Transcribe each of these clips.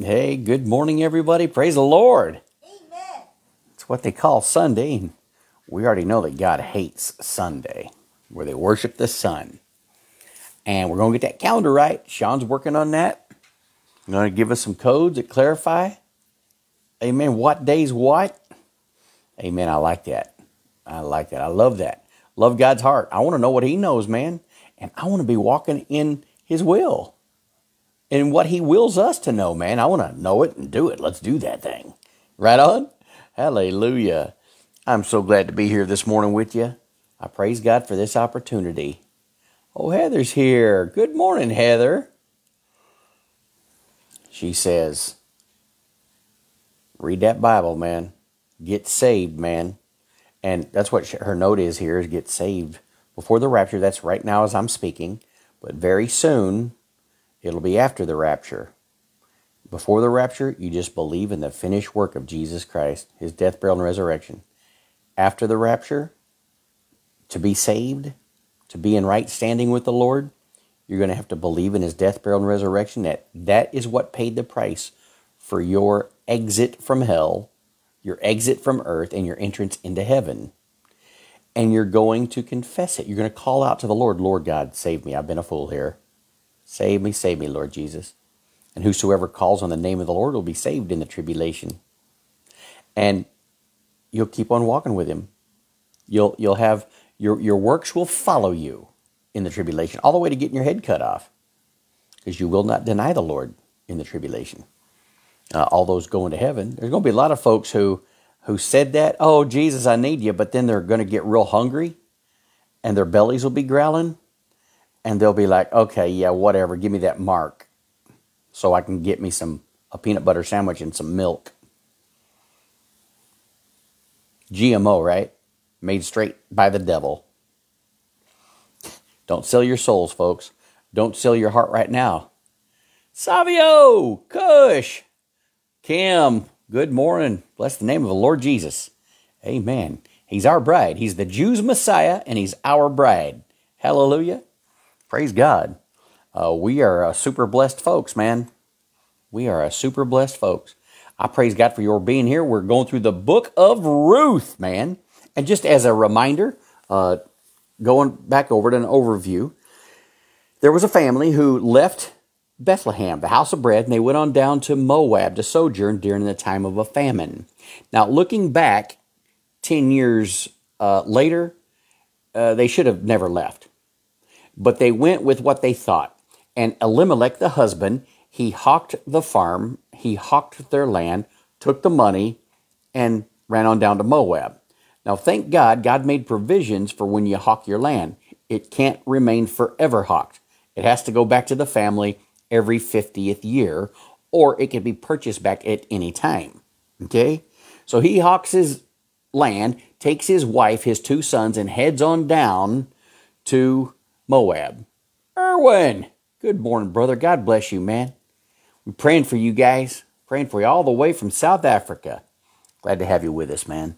Hey, good morning, everybody. Praise the Lord. Amen. It's what they call Sunday. We already know that God hates Sunday, where they worship the sun. And we're going to get that calendar right. Sean's working on that. I'm going to give us some codes that clarify. Amen. What day's what? Amen. I like that. I like that. I love that. Love God's heart. I want to know what He knows, man. And I want to be walking in His will and what He wills us to know, man. I want to know it and do it. Let's do that thing. Right on? Hallelujah. I'm so glad to be here this morning with you. I praise God for this opportunity. Oh, Heather's here. Good morning, Heather. She says, read that Bible, man. Get saved, man. And that's what her note is here is get saved before the rapture. That's right now as I'm speaking. But very soon, it'll be after the rapture. Before the rapture, you just believe in the finished work of Jesus Christ, his death, burial, and resurrection. After the rapture, to be saved, to be in right standing with the Lord, you're going to have to believe in his death, burial, and resurrection. That that is what paid the price for your exit from hell, your exit from earth, and your entrance into heaven. And you're going to confess it. You're going to call out to the Lord, Lord God, save me. I've been a fool here. Save me, save me, Lord Jesus. And whosoever calls on the name of the Lord will be saved in the tribulation. And you'll keep on walking with him. You'll you'll have your your works will follow you in the tribulation, all the way to getting your head cut off. Because you will not deny the Lord in the tribulation. Uh, all those going to heaven. There's going to be a lot of folks who who said that, oh Jesus, I need you, but then they're going to get real hungry and their bellies will be growling and they'll be like, okay, yeah, whatever, give me that mark so I can get me some a peanut butter sandwich and some milk. GMO, right? Made straight by the devil. Don't sell your souls, folks. Don't sell your heart right now. Savio, Kush, Kim, good morning. Bless the name of the Lord Jesus. Amen. He's our bride. He's the Jews' Messiah, and He's our bride. Hallelujah. Praise God. Uh, we are uh, super blessed folks, man. We are a super blessed folks. I praise God for your being here. We're going through the book of Ruth, man. And just as a reminder, uh, going back over to an overview, there was a family who left Bethlehem, the house of bread, and they went on down to Moab to sojourn during the time of a famine. Now, looking back 10 years uh, later, uh, they should have never left. But they went with what they thought. And Elimelech, the husband, he hawked the farm, he hawked their land, took the money, and ran on down to Moab. Now, thank God, God made provisions for when you hawk your land. It can't remain forever hawked. It has to go back to the family every 50th year, or it can be purchased back at any time. Okay? So he hawks his land, takes his wife, his two sons, and heads on down to Moab. Erwin, good morning, brother. God bless you, man. We're praying for you guys, praying for you all the way from South Africa. Glad to have you with us, man.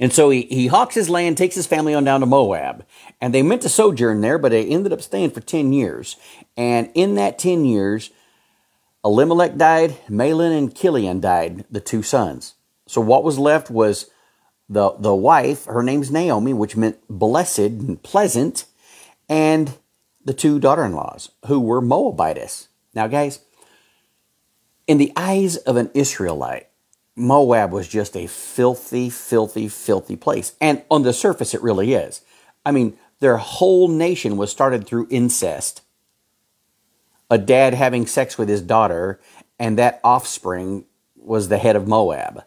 And so he, he hawks his land, takes his family on down to Moab. And they meant to sojourn there, but they ended up staying for 10 years. And in that 10 years, Elimelech died, Mahlon and Chilion died, the two sons. So what was left was the, the wife, her name's Naomi, which meant blessed and pleasant, and the two daughter in laws, who were Moabites. Now, guys, in the eyes of an Israelite, Moab was just a filthy, filthy, filthy place. And on the surface, it really is. I mean, their whole nation was started through incest. A dad having sex with his daughter, and that offspring was the head of Moab.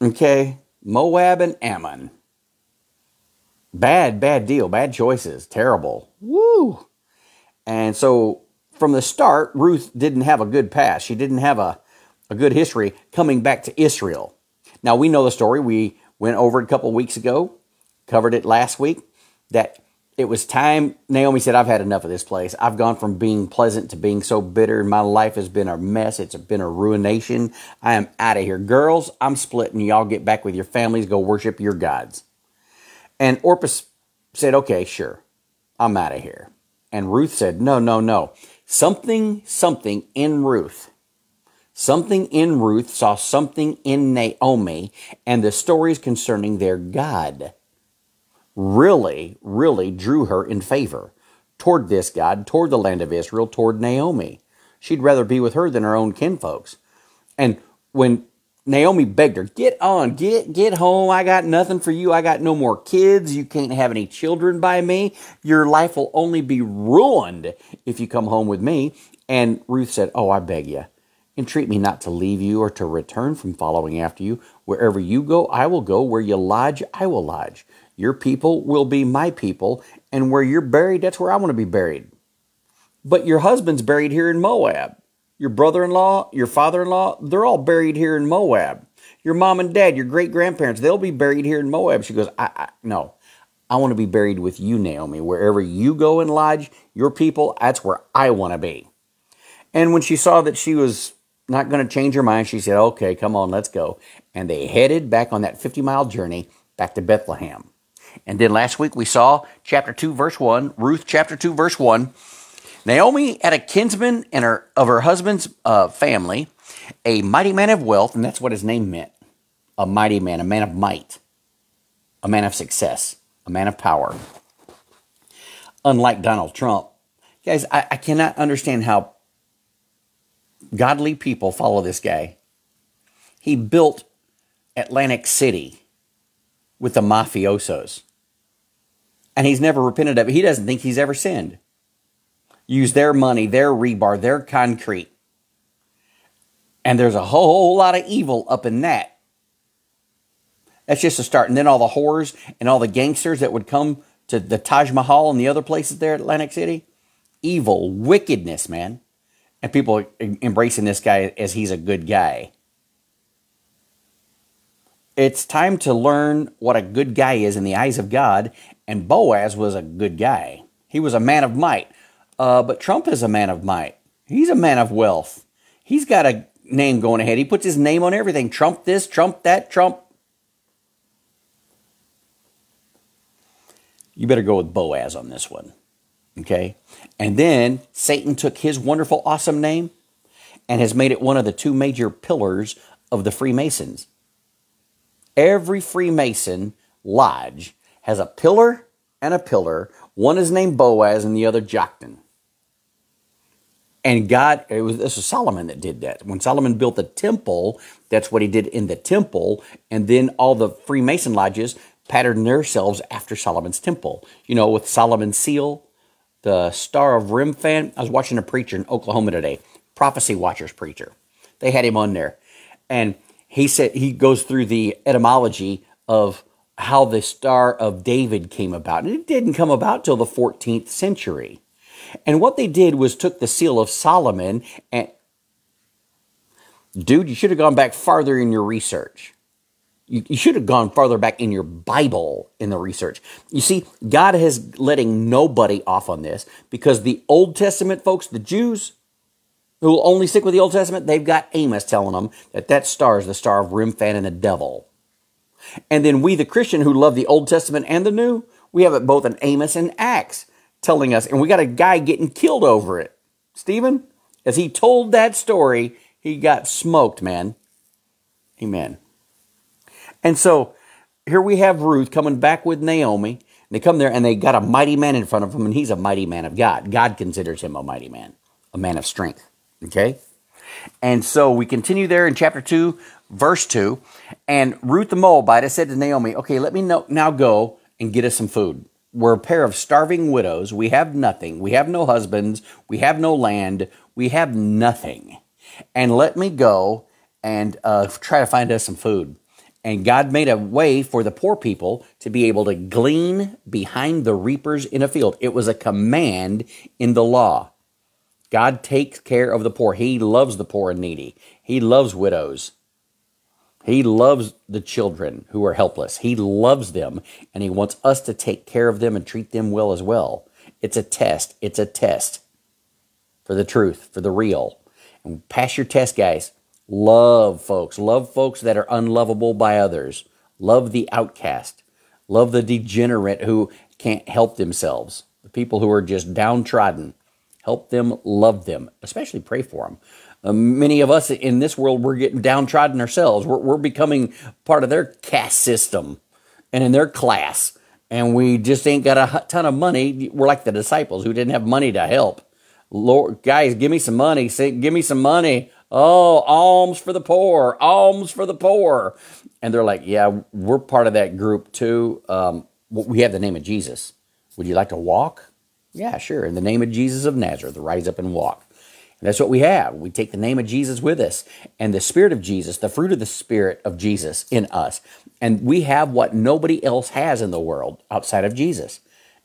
Okay? Moab and Ammon. Bad, bad deal. Bad choices. Terrible. Woo! And so from the start, Ruth didn't have a good past. She didn't have a, a good history coming back to Israel. Now, we know the story. We went over it a couple weeks ago, covered it last week, that it was time. Naomi said, I've had enough of this place. I've gone from being pleasant to being so bitter. My life has been a mess. It's been a ruination. I am out of here. Girls, I'm splitting. Y'all get back with your families. Go worship your gods. And Orpah said, Okay, sure. I'm out of here. And Ruth said, No, no, no. Something, something in Ruth. Something in Ruth saw something in Naomi and the stories concerning their God really, really drew her in favor toward this God, toward the land of Israel, toward Naomi. She'd rather be with her than her own kinfolks. And when Naomi begged her, "Get on, get get home. I got nothing for you. I got no more kids. You can't have any children by me. Your life will only be ruined if you come home with me." And Ruth said, "Oh, I beg you, entreat me not to leave you or to return from following after you. Wherever you go, I will go. Where you lodge, I will lodge. Your people will be my people, and where you're buried, that's where I want to be buried. But your husband's buried here in Moab." Your brother in law, your father in law, they're all buried here in Moab. Your mom and dad, your great grandparents, they'll be buried here in Moab. She goes, I, I, No, I want to be buried with you, Naomi. Wherever you go and lodge, your people, that's where I want to be. And when she saw that she was not going to change her mind, she said, Okay, come on, let's go. And they headed back on that 50 mile journey back to Bethlehem. And then last week we saw chapter 2, verse 1, Ruth chapter 2, verse 1 Naomi had a kinsman and her, of her husband's uh, family, a mighty man of wealth, and that's what his name meant a mighty man, a man of might, a man of success, a man of power. Unlike Donald Trump, guys, I, I cannot understand how godly people follow this guy. He built Atlantic City with the mafiosos. And he's never repented of it. He doesn't think he's ever sinned use their money, their rebar, their concrete. And there's a whole lot of evil up in that. That's just a start. And then all the whores and all the gangsters that would come to the Taj Mahal and the other places there at Atlantic City. Evil, wickedness, man. And people embracing this guy as he's a good guy. It's time to learn what a good guy is in the eyes of God. And Boaz was a good guy. He was a man of might. Uh, but Trump is a man of might. He's a man of wealth. He's got a name going ahead. He puts his name on everything. Trump this, Trump that, Trump. You better go with Boaz on this one. Okay? And then Satan took his wonderful, awesome name and has made it one of the two major pillars of the Freemasons. Every Freemason lodge has a pillar and a pillar. One is named Boaz and the other Joktan. And God, it was this was Solomon that did that. When Solomon built the temple, that's what he did in the temple. And then all the Freemason lodges patterned themselves after Solomon's temple. You know, with Solomon's seal, the Star of Remphan. I was watching a preacher in Oklahoma today, Prophecy Watchers preacher. They had him on there. And he said he goes through the etymology of how the Star of David came about. And it didn't come about till the 14th century. And what they did was took the seal of Solomon and dude, you should have gone back farther in your research. You, you should have gone farther back in your Bible in the research. You see, God is letting nobody off on this because the Old Testament folks, the Jews, who will only stick with the Old Testament, they've got Amos telling them that that star is the star of Remphan and the devil. And then we, the Christian who love the Old Testament and the New, we have it both in Amos and Acts telling us, and we got a guy getting killed over it. Stephen, as he told that story, he got smoked, man. Amen. And so here we have Ruth coming back with Naomi. They come there and they got a mighty man in front of them, and he's a mighty man of God. God considers him a mighty man, a man of strength. Okay? And so we continue there in chapter 2, verse 2. And Ruth the Moabite said to Naomi, Okay, let me know, now go and get us some food. We're a pair of starving widows. We have nothing. We have no husbands. We have no land. We have nothing. And let me go and uh, try to find us some food. And God made a way for the poor people to be able to glean behind the reapers in a field. It was a command in the law. God takes care of the poor. He loves the poor and needy. He loves widows. He loves the children who are helpless. He loves them and he wants us to take care of them and treat them well as well. It's a test. It's a test for the truth, for the real. And pass your test, guys. Love folks. Love folks that are unlovable by others. Love the outcast. Love the degenerate who can't help themselves. The people who are just downtrodden. Help them, love them, especially pray for them. Uh, many of us in this world, we're getting downtrodden ourselves. We're, we're becoming part of their caste system and in their class. And we just ain't got a ton of money. We're like the disciples who didn't have money to help. Lord, guys, give me some money. Say, give me some money. Oh, alms for the poor, alms for the poor. And they're like, yeah, we're part of that group too. Um, we have the name of Jesus. Would you like to walk? Yeah, sure. In the name of Jesus of Nazareth, rise up and walk. And that's what we have. We take the name of Jesus with us and the Spirit of Jesus, the fruit of the Spirit of Jesus in us. And we have what nobody else has in the world outside of Jesus.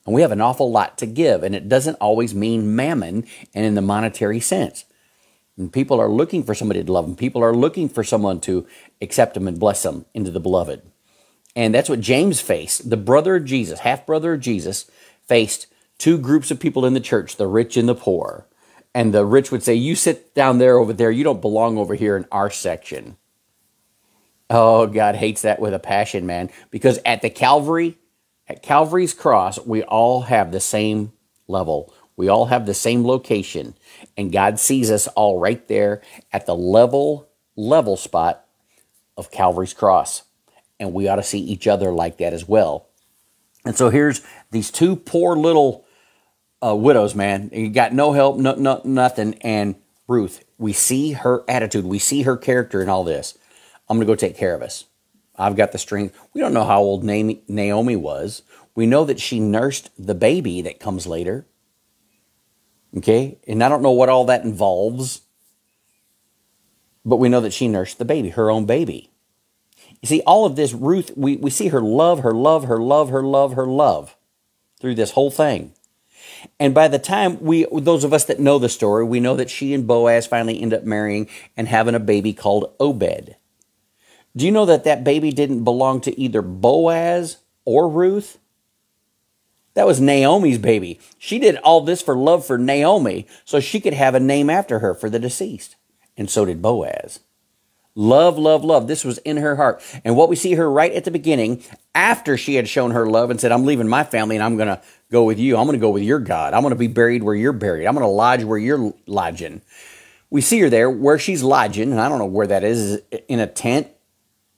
And we have an awful lot to give. And it doesn't always mean mammon and in the monetary sense. And people are looking for somebody to love them. People are looking for someone to accept them and bless them into the beloved. And that's what James faced. The brother of Jesus, half brother of Jesus, faced two groups of people in the church, the rich and the poor. And the rich would say, You sit down there over there. You don't belong over here in our section. Oh, God hates that with a passion, man. Because at the Calvary, at Calvary's cross, we all have the same level. We all have the same location, and God sees us all right there at the level, level spot of Calvary's cross. And we ought to see each other like that as well. And so here's these two poor little uh, widows, man. You got no help, no, no, nothing. And Ruth, we see her attitude, we see her character in all this. I'm going to go take care of us. I've got the strength. We don't know how old Naomi was. We know that she nursed the baby that comes later. Okay? And I don't know what all that involves, but we know that she nursed the baby, her own baby. You see, all of this, Ruth, we, we see her love, her love, her love, her love, her love through this whole thing. And by the time we, those of us that know the story, we know that she and Boaz finally end up marrying and having a baby called Obed. Do you know that that baby didn't belong to either Boaz or Ruth? That was Naomi's baby. She did all this for love for Naomi so she could have a name after her for the deceased. And so did Boaz. Love, love, love. This was in her heart. And what we see her right at the beginning, after she had shown her love and said, I'm leaving my family and I'm going to go with you. I'm going to go with your God. I'm going to be buried where you're buried. I'm going to lodge where you're lodging. We see her there where she's lodging, and I don't know where that is. is in a tent?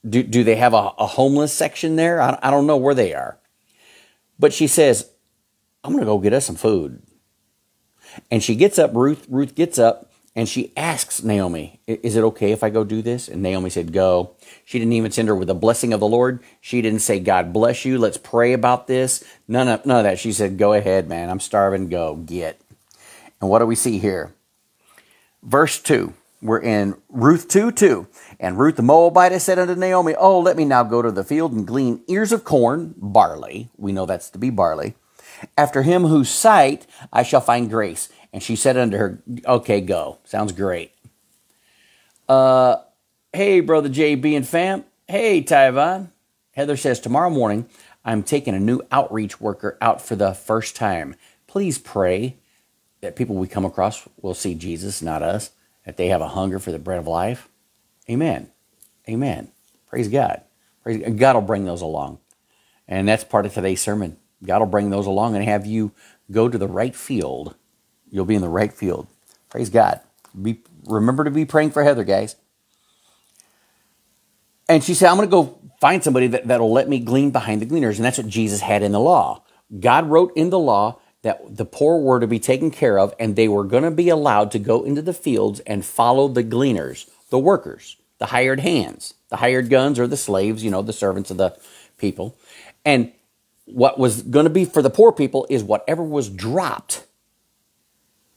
Do, do they have a, a homeless section there? I, I don't know where they are. But she says, I'm going to go get us some food. And she gets up, Ruth, Ruth gets up, and she asks Naomi, Is it okay if I go do this? And Naomi said, Go. She didn't even send her with the blessing of the Lord. She didn't say, God bless you. Let's pray about this. None of, none of that. She said, Go ahead, man. I'm starving. Go get. And what do we see here? Verse 2. We're in Ruth 2 2. And Ruth the Moabitess said unto Naomi, Oh, let me now go to the field and glean ears of corn, barley. We know that's to be barley. After him whose sight I shall find grace. And she said unto her, Okay, go. Sounds great. Uh, hey, Brother JB and fam. Hey, Tyvon. Heather says, Tomorrow morning, I'm taking a new outreach worker out for the first time. Please pray that people we come across will see Jesus, not us, that they have a hunger for the bread of life. Amen. Amen. Praise God. Praise God. God will bring those along. And that's part of today's sermon. God will bring those along and have you go to the right field. You'll be in the right field. Praise God. Be, remember to be praying for Heather, guys. And she said, I'm going to go find somebody that, that'll let me glean behind the gleaners. And that's what Jesus had in the law. God wrote in the law that the poor were to be taken care of and they were going to be allowed to go into the fields and follow the gleaners, the workers the hired hands, the hired guns or the slaves, you know, the servants of the people. And what was going to be for the poor people is whatever was dropped.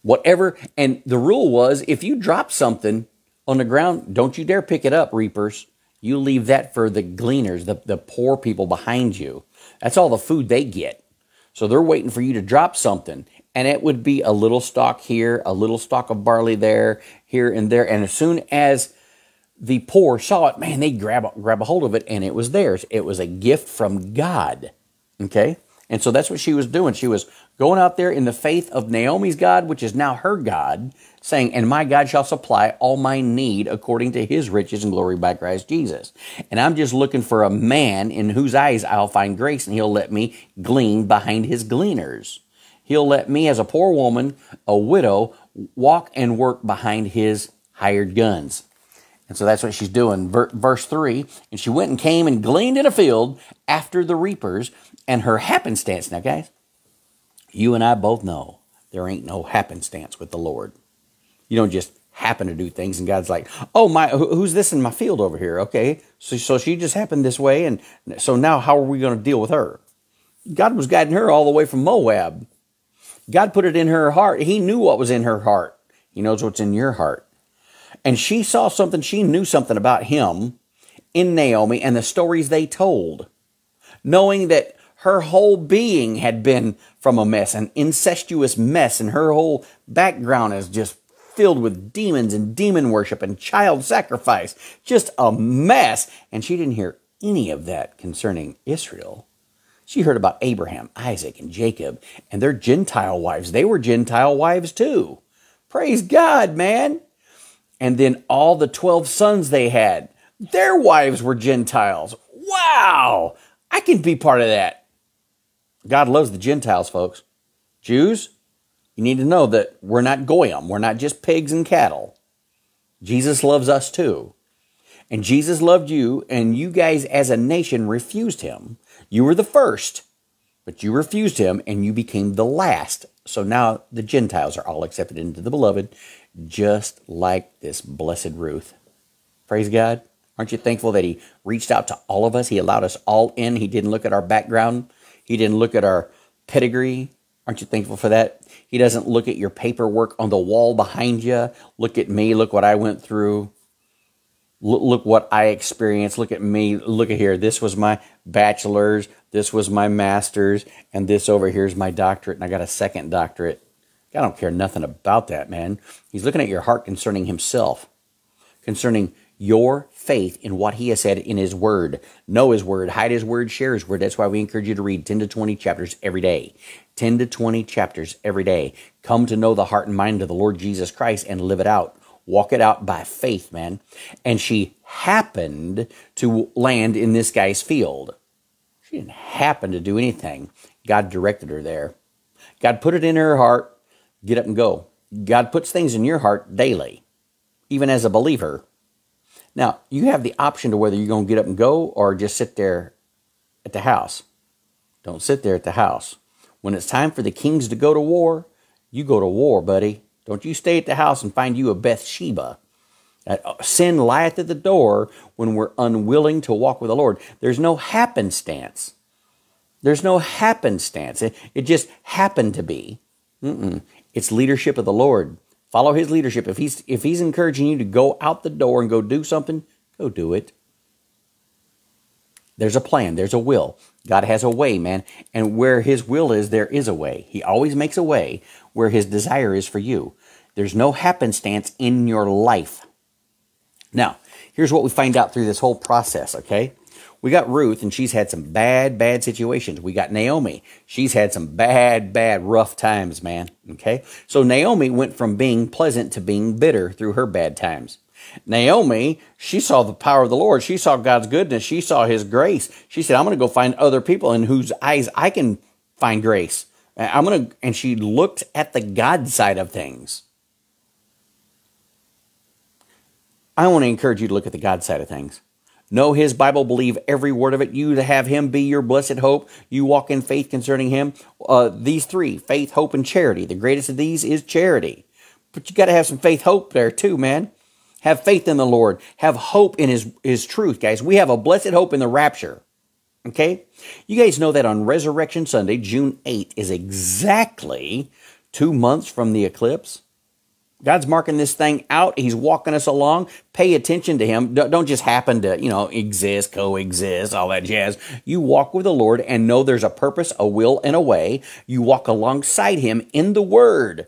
Whatever, and the rule was if you drop something on the ground, don't you dare pick it up, reapers. You leave that for the gleaners, the, the poor people behind you. That's all the food they get. So they're waiting for you to drop something. And it would be a little stalk here, a little stalk of barley there, here and there. And as soon as the poor saw it, man, they grab grab a hold of it, and it was theirs. It was a gift from God. Okay, and so that's what she was doing. She was going out there in the faith of Naomi's God, which is now her God, saying, "And my God shall supply all my need according to His riches and glory by Christ Jesus." And I'm just looking for a man in whose eyes I'll find grace, and He'll let me glean behind His gleaners. He'll let me, as a poor woman, a widow, walk and work behind his hired guns. And so that's what she's doing. Verse 3 And she went and came and gleaned in a field after the reapers, and her happenstance. Now, guys, you and I both know there ain't no happenstance with the Lord. You don't just happen to do things, and God's like, oh, my, who's this in my field over here? Okay, so, so she just happened this way, and so now how are we going to deal with her? God was guiding her all the way from Moab. God put it in her heart. He knew what was in her heart. He knows what's in your heart. And she saw something, she knew something about him in Naomi and the stories they told, knowing that her whole being had been from a mess, an incestuous mess, and her whole background is just filled with demons and demon worship and child sacrifice. Just a mess. And she didn't hear any of that concerning Israel. She heard about Abraham, Isaac, and Jacob and their Gentile wives. They were Gentile wives too. Praise God, man. And then all the 12 sons they had, their wives were Gentiles. Wow. I can be part of that. God loves the Gentiles, folks. Jews, you need to know that we're not goyim. We're not just pigs and cattle. Jesus loves us too. And Jesus loved you, and you guys as a nation refused him. You were the first, but you refused him, and you became the last. So now the Gentiles are all accepted into the beloved, just like this blessed Ruth. Praise God. Aren't you thankful that he reached out to all of us? He allowed us all in. He didn't look at our background, he didn't look at our pedigree. Aren't you thankful for that? He doesn't look at your paperwork on the wall behind you. Look at me. Look what I went through look, look what I experienced. Look at me. Look at here. This was my bachelor's. This was my master's. And this over here is my doctorate. And I got a second doctorate. I don't care nothing about that, man. He's looking at your heart concerning himself, concerning your faith in what he has said in his word. Know his word, hide his word, share his word. That's why we encourage you to read 10 to 20 chapters every day. 10 to 20 chapters every day. Come to know the heart and mind of the Lord Jesus Christ and live it out walk it out by faith, man. And she happened to land in this guy's field. She didn't happen to do anything. God directed her there. God put it in her heart, get up and go. God puts things in your heart daily, even as a believer. Now, you have the option to whether you're going to get up and go or just sit there at the house. Don't sit there at the house. When it's time for the kings to go to war, you go to war, buddy. Don't you stay at the house and find you a Bathsheba. Uh, sin lieth at the door when we're unwilling to walk with the Lord. There's no happenstance. There's no happenstance. It, it just happened to be. Mm-mm. It's leadership of the Lord. Follow His leadership. If He's if He's encouraging you to go out the door and go do something, go do it. There's a plan. There's a will. God has a way, man. And where His will is, there is a way. He always makes a way where His desire is for you. There's no happenstance in your life. Now, here's what we find out through this whole process, okay? We got Ruth, and she's had some bad, bad situations. We got Naomi. She's had some bad, bad, rough times, man. Okay? So Naomi went from being pleasant to being bitter through her bad times. Naomi, she saw the power of the Lord. She saw God's goodness. She saw his grace. She said, I'm going to go find other people in whose eyes I can find grace. I'm going to, and she looked at the God side of things. I want to encourage you to look at the God side of things. Know his Bible, believe every word of it. You to have him be your blessed hope. You walk in faith concerning him. Uh, these three faith, hope, and charity. The greatest of these is charity. But you got to have some faith, hope there too, man. Have faith in the Lord. Have hope in His, His truth, guys. We have a blessed hope in the rapture. Okay? You guys know that on Resurrection Sunday, June 8th, is exactly two months from the eclipse. God's marking this thing out. He's walking us along. Pay attention to Him. Don't just happen to, you know, exist, coexist, all that jazz. You walk with the Lord and know there's a purpose, a will, and a way. You walk alongside Him in the Word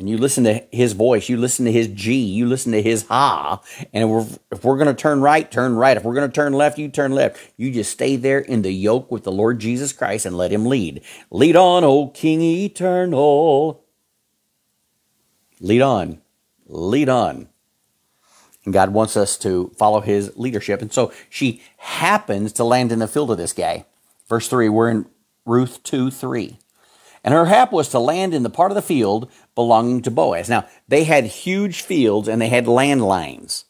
and you listen to his voice, you listen to his G, you listen to his ha, and we're, if we're going to turn right, turn right. If we're going to turn left, you turn left. You just stay there in the yoke with the Lord Jesus Christ and let him lead. Lead on, O King eternal. Lead on. Lead on. And God wants us to follow his leadership. And so she happens to land in the field of this guy. Verse 3, we're in Ruth 2 3. And her hap was to land in the part of the field belonging to Boaz. Now, they had huge fields and they had land lines.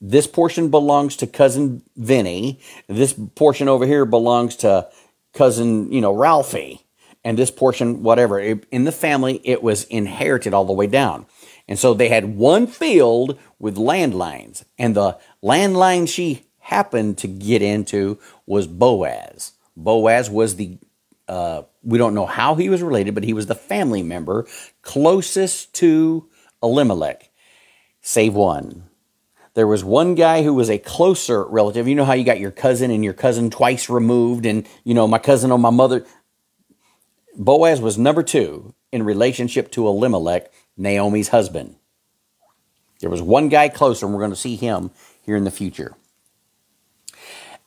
This portion belongs to cousin Vinny. This portion over here belongs to cousin, you know, Ralphie. And this portion, whatever. In the family, it was inherited all the way down. And so they had one field with landlines. And the landline she happened to get into was Boaz. Boaz was the, uh, we don't know how he was related, but he was the family member closest to Elimelech, save one. There was one guy who was a closer relative. You know how you got your cousin and your cousin twice removed, and, you know, my cousin on my mother. Boaz was number two in relationship to Elimelech, Naomi's husband. There was one guy closer, and we're going to see him here in the future.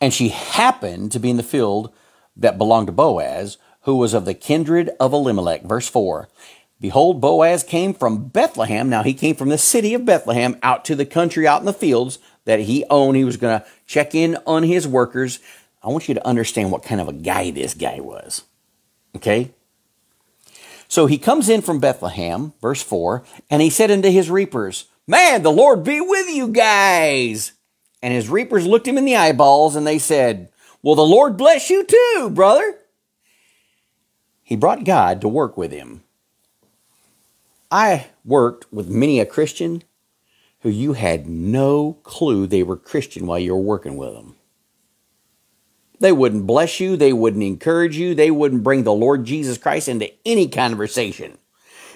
And she happened to be in the field that belonged to Boaz, who was of the kindred of Elimelech. Verse 4 Behold, Boaz came from Bethlehem. Now he came from the city of Bethlehem out to the country, out in the fields that he owned. He was going to check in on his workers. I want you to understand what kind of a guy this guy was. Okay? So he comes in from Bethlehem, verse 4, and he said unto his reapers, Man, the Lord be with you guys. And his reapers looked him in the eyeballs and they said, Well, the Lord bless you too, brother. He brought God to work with him. I worked with many a Christian who you had no clue they were Christian while you were working with them. They wouldn't bless you, they wouldn't encourage you, they wouldn't bring the Lord Jesus Christ into any conversation.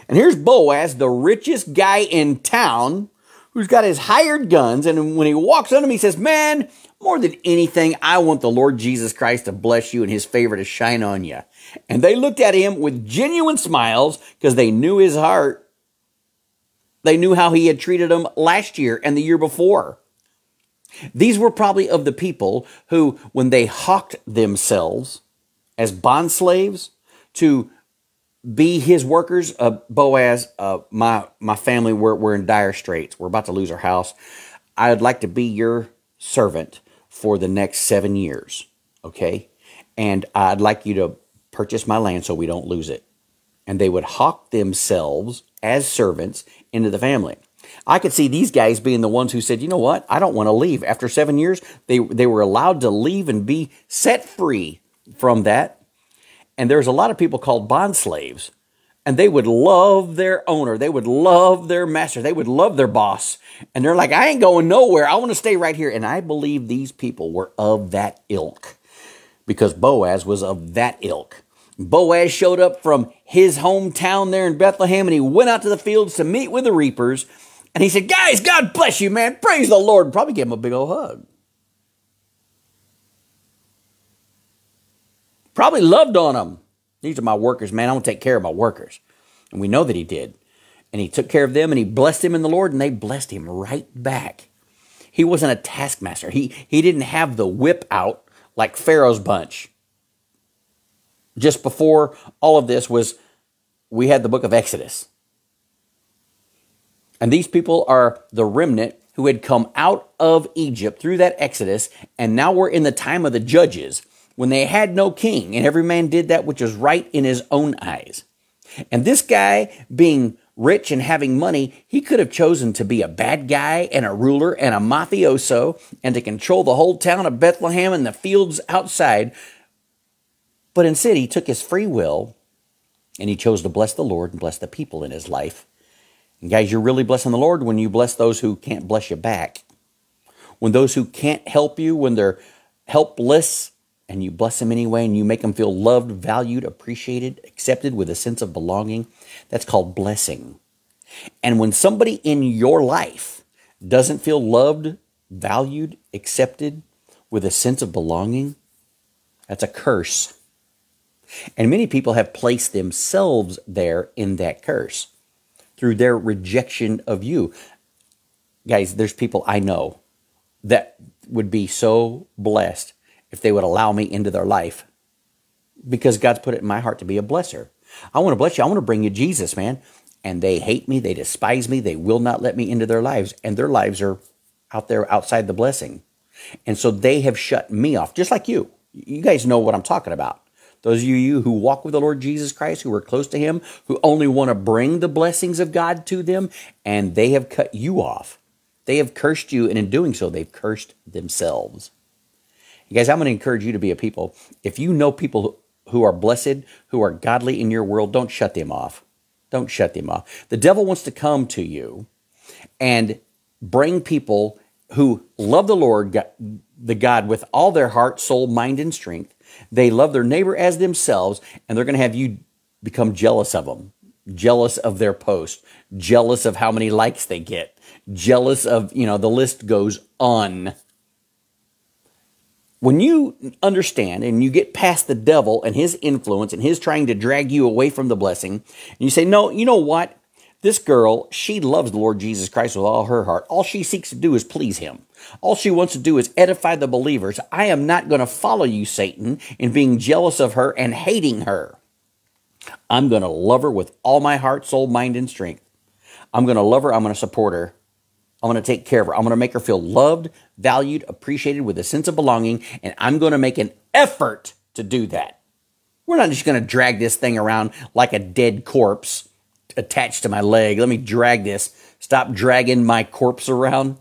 And here's Boaz, the richest guy in town, who's got his hired guns. And when he walks on him, he says, Man, more than anything, I want the Lord Jesus Christ to bless you and his favor to shine on you. And they looked at him with genuine smiles because they knew his heart. They knew how he had treated them last year and the year before. These were probably of the people who, when they hawked themselves as bond slaves to be his workers. Uh, Boaz, uh, my my family, we're, we're in dire straits. We're about to lose our house. I'd like to be your servant for the next seven years, okay? And I'd like you to purchase my land so we don't lose it. And they would hawk themselves as servants into the family. I could see these guys being the ones who said, you know what, I don't want to leave. After seven years, they, they were allowed to leave and be set free from that and there's a lot of people called bond slaves, and they would love their owner. They would love their master. They would love their boss. And they're like, I ain't going nowhere. I want to stay right here. And I believe these people were of that ilk because Boaz was of that ilk. Boaz showed up from his hometown there in Bethlehem and he went out to the fields to meet with the reapers. And he said, Guys, God bless you, man. Praise the Lord. Probably gave him a big old hug. Probably loved on him. These are my workers, man. I'm going to take care of my workers. And we know that he did. And he took care of them and he blessed them in the Lord and they blessed him right back. He wasn't a taskmaster. He, he didn't have the whip out like Pharaoh's bunch. Just before all of this was, we had the book of Exodus. And these people are the remnant who had come out of Egypt through that Exodus, and now we're in the time of the judges when they had no king, and every man did that which was right in his own eyes. And this guy, being rich and having money, he could have chosen to be a bad guy and a ruler and a mafioso and to control the whole town of Bethlehem and the fields outside. But instead, he took his free will and he chose to bless the Lord and bless the people in his life. And guys, you're really blessing the Lord when you bless those who can't bless you back. When those who can't help you, when they're helpless, and you bless them anyway and you make them feel loved, valued, appreciated, accepted with a sense of belonging, that's called blessing. And when somebody in your life doesn't feel loved, valued, accepted with a sense of belonging, that's a curse. And many people have placed themselves there in that curse through their rejection of you. Guys, there's people I know that would be so blessed if they would allow me into their life because God's put it in my heart to be a blesser. I want to bless you. I want to bring you Jesus, man. And they hate me. They despise me. They will not let me into their lives. And their lives are out there outside the blessing. And so they have shut me off, just like you. You guys know what I'm talking about. Those of you who walk with the Lord Jesus Christ, who are close to Him, who only want to bring the blessings of God to them, and they have cut you off. They have cursed you, and in doing so, they've cursed themselves. You guys, I'm going to encourage you to be a people. If you know people who are blessed, who are godly in your world, don't shut them off. Don't shut them off. The devil wants to come to you and bring people who love the Lord, the God, with all their heart, soul, mind, and strength. They love their neighbor as themselves, and they're going to have you become jealous of them, jealous of their post, jealous of how many likes they get, jealous of, you know, the list goes on when you understand and you get past the devil and his influence and his trying to drag you away from the blessing, and you say, No, you know what? This girl, she loves the Lord Jesus Christ with all her heart. All she seeks to do is please him. All she wants to do is edify the believers. I am not going to follow you, Satan, in being jealous of her and hating her. I'm going to love her with all my heart, soul, mind, and strength. I'm going to love her. I'm going to support her. I'm going to take care of her. I'm going to make her feel loved, valued, appreciated with a sense of belonging, and I'm going to make an effort to do that. We're not just going to drag this thing around like a dead corpse attached to my leg. Let me drag this. Stop dragging my corpse around.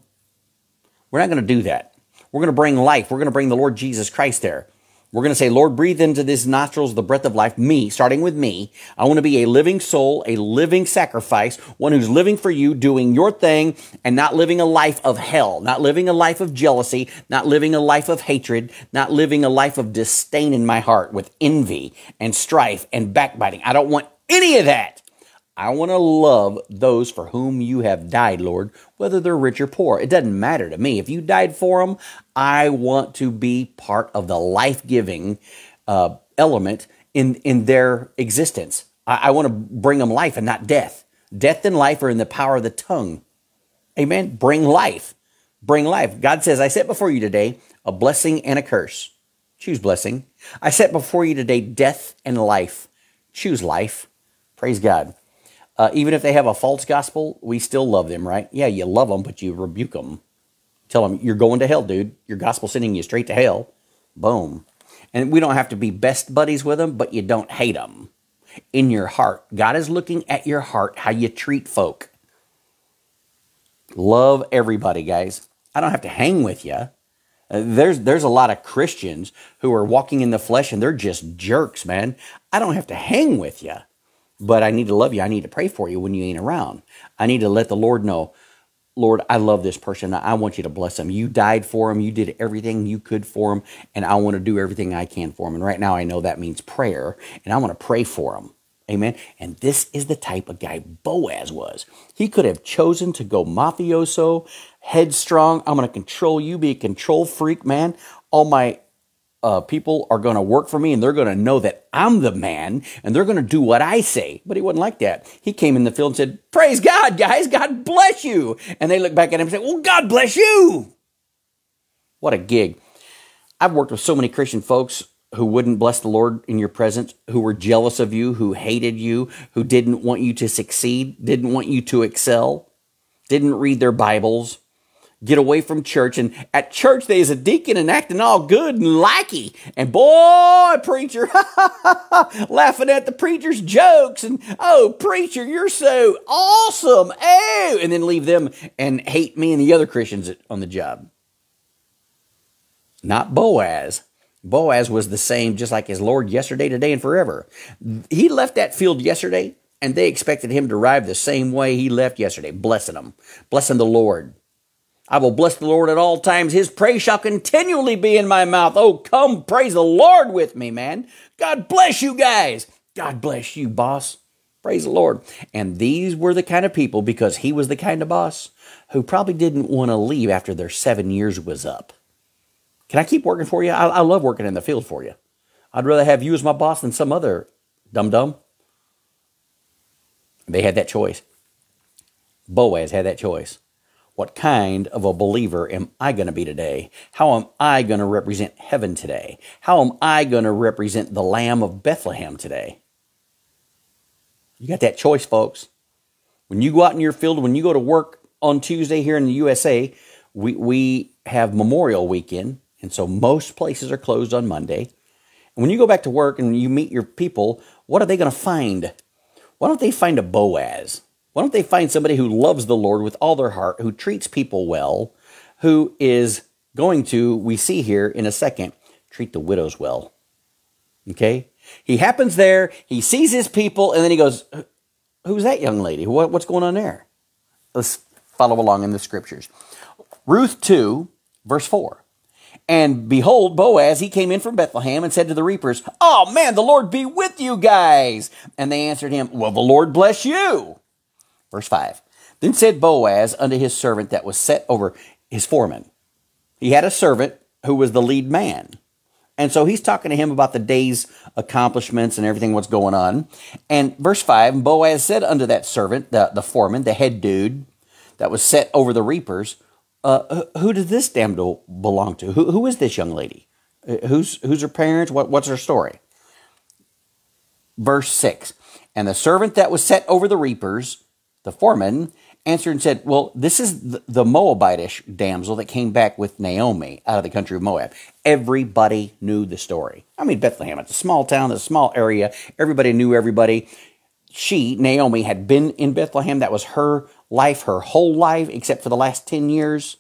We're not going to do that. We're going to bring life. We're going to bring the Lord Jesus Christ there. We're going to say, Lord, breathe into these nostrils the breath of life, me, starting with me. I want to be a living soul, a living sacrifice, one who's living for you, doing your thing, and not living a life of hell, not living a life of jealousy, not living a life of hatred, not living a life of disdain in my heart with envy and strife and backbiting. I don't want any of that. I want to love those for whom you have died, Lord, whether they're rich or poor. It doesn't matter to me. If you died for them, I want to be part of the life giving uh, element in, in their existence. I, I want to bring them life and not death. Death and life are in the power of the tongue. Amen. Bring life. Bring life. God says, I set before you today a blessing and a curse. Choose blessing. I set before you today death and life. Choose life. Praise God. Uh, even if they have a false gospel, we still love them, right? Yeah, you love them, but you rebuke them. Tell them, you're going to hell, dude. Your gospel sending you straight to hell. Boom. And we don't have to be best buddies with them, but you don't hate them. In your heart, God is looking at your heart, how you treat folk. Love everybody, guys. I don't have to hang with you. Uh, there's there's a lot of Christians who are walking in the flesh and they're just jerks, man. I don't have to hang with you. But I need to love you. I need to pray for you when you ain't around. I need to let the Lord know, Lord, I love this person. I want you to bless them. You died for them. You did everything you could for them. And I want to do everything I can for them. And right now I know that means prayer. And I want to pray for them. Amen. And this is the type of guy Boaz was. He could have chosen to go mafioso, headstrong. I'm going to control you, be a control freak, man. All my uh, people are going to work for me and they're going to know that I'm the man and they're going to do what I say. But he wasn't like that. He came in the field and said, Praise God, guys. God bless you. And they look back at him and say, Well, God bless you. What a gig. I've worked with so many Christian folks who wouldn't bless the Lord in your presence, who were jealous of you, who hated you, who didn't want you to succeed, didn't want you to excel, didn't read their Bibles get away from church. And at church, there's a deacon and acting all good and likey. And boy, preacher, laughing at the preacher's jokes. And oh, preacher, you're so awesome. Oh, and then leave them and hate me and the other Christians on the job. Not Boaz. Boaz was the same, just like his Lord yesterday, today, and forever. He left that field yesterday, and they expected him to arrive the same way he left yesterday, blessing them, blessing the Lord. I will bless the Lord at all times. His praise shall continually be in my mouth. Oh, come praise the Lord with me, man. God bless you guys. God bless you, boss. Praise the Lord. And these were the kind of people, because he was the kind of boss, who probably didn't want to leave after their seven years was up. Can I keep working for you? I, I love working in the field for you. I'd rather have you as my boss than some other dum dum. They had that choice. Boaz had that choice. What kind of a believer am I going to be today? How am I going to represent heaven today? How am I going to represent the Lamb of Bethlehem today? You got that choice, folks. When you go out in your field, when you go to work on Tuesday here in the USA, we, we have Memorial Weekend. And so most places are closed on Monday. And when you go back to work and you meet your people, what are they going to find? Why don't they find a Boaz? Why don't they find somebody who loves the Lord with all their heart, who treats people well, who is going to, we see here in a second, treat the widows well? Okay? He happens there, he sees his people, and then he goes, Who's that young lady? What, what's going on there? Let's follow along in the scriptures. Ruth 2, verse 4. And behold, Boaz, he came in from Bethlehem and said to the reapers, Oh man, the Lord be with you guys. And they answered him, Well, the Lord bless you. Verse 5. Then said Boaz unto his servant that was set over his foreman. He had a servant who was the lead man. And so he's talking to him about the day's accomplishments and everything what's going on. And verse 5 Boaz said unto that servant, the, the foreman, the head dude that was set over the reapers, uh, Who does this damsel belong to? Who, who is this young lady? Uh, who's, who's her parents? What, what's her story? Verse 6 And the servant that was set over the reapers, the foreman, answered and said, Well, this is the Moabitish damsel that came back with Naomi out of the country of Moab. Everybody knew the story. I mean, Bethlehem, it's a small town, it's a small area. Everybody knew everybody. She, Naomi, had been in Bethlehem. That was her life, her whole life, except for the last 10 years.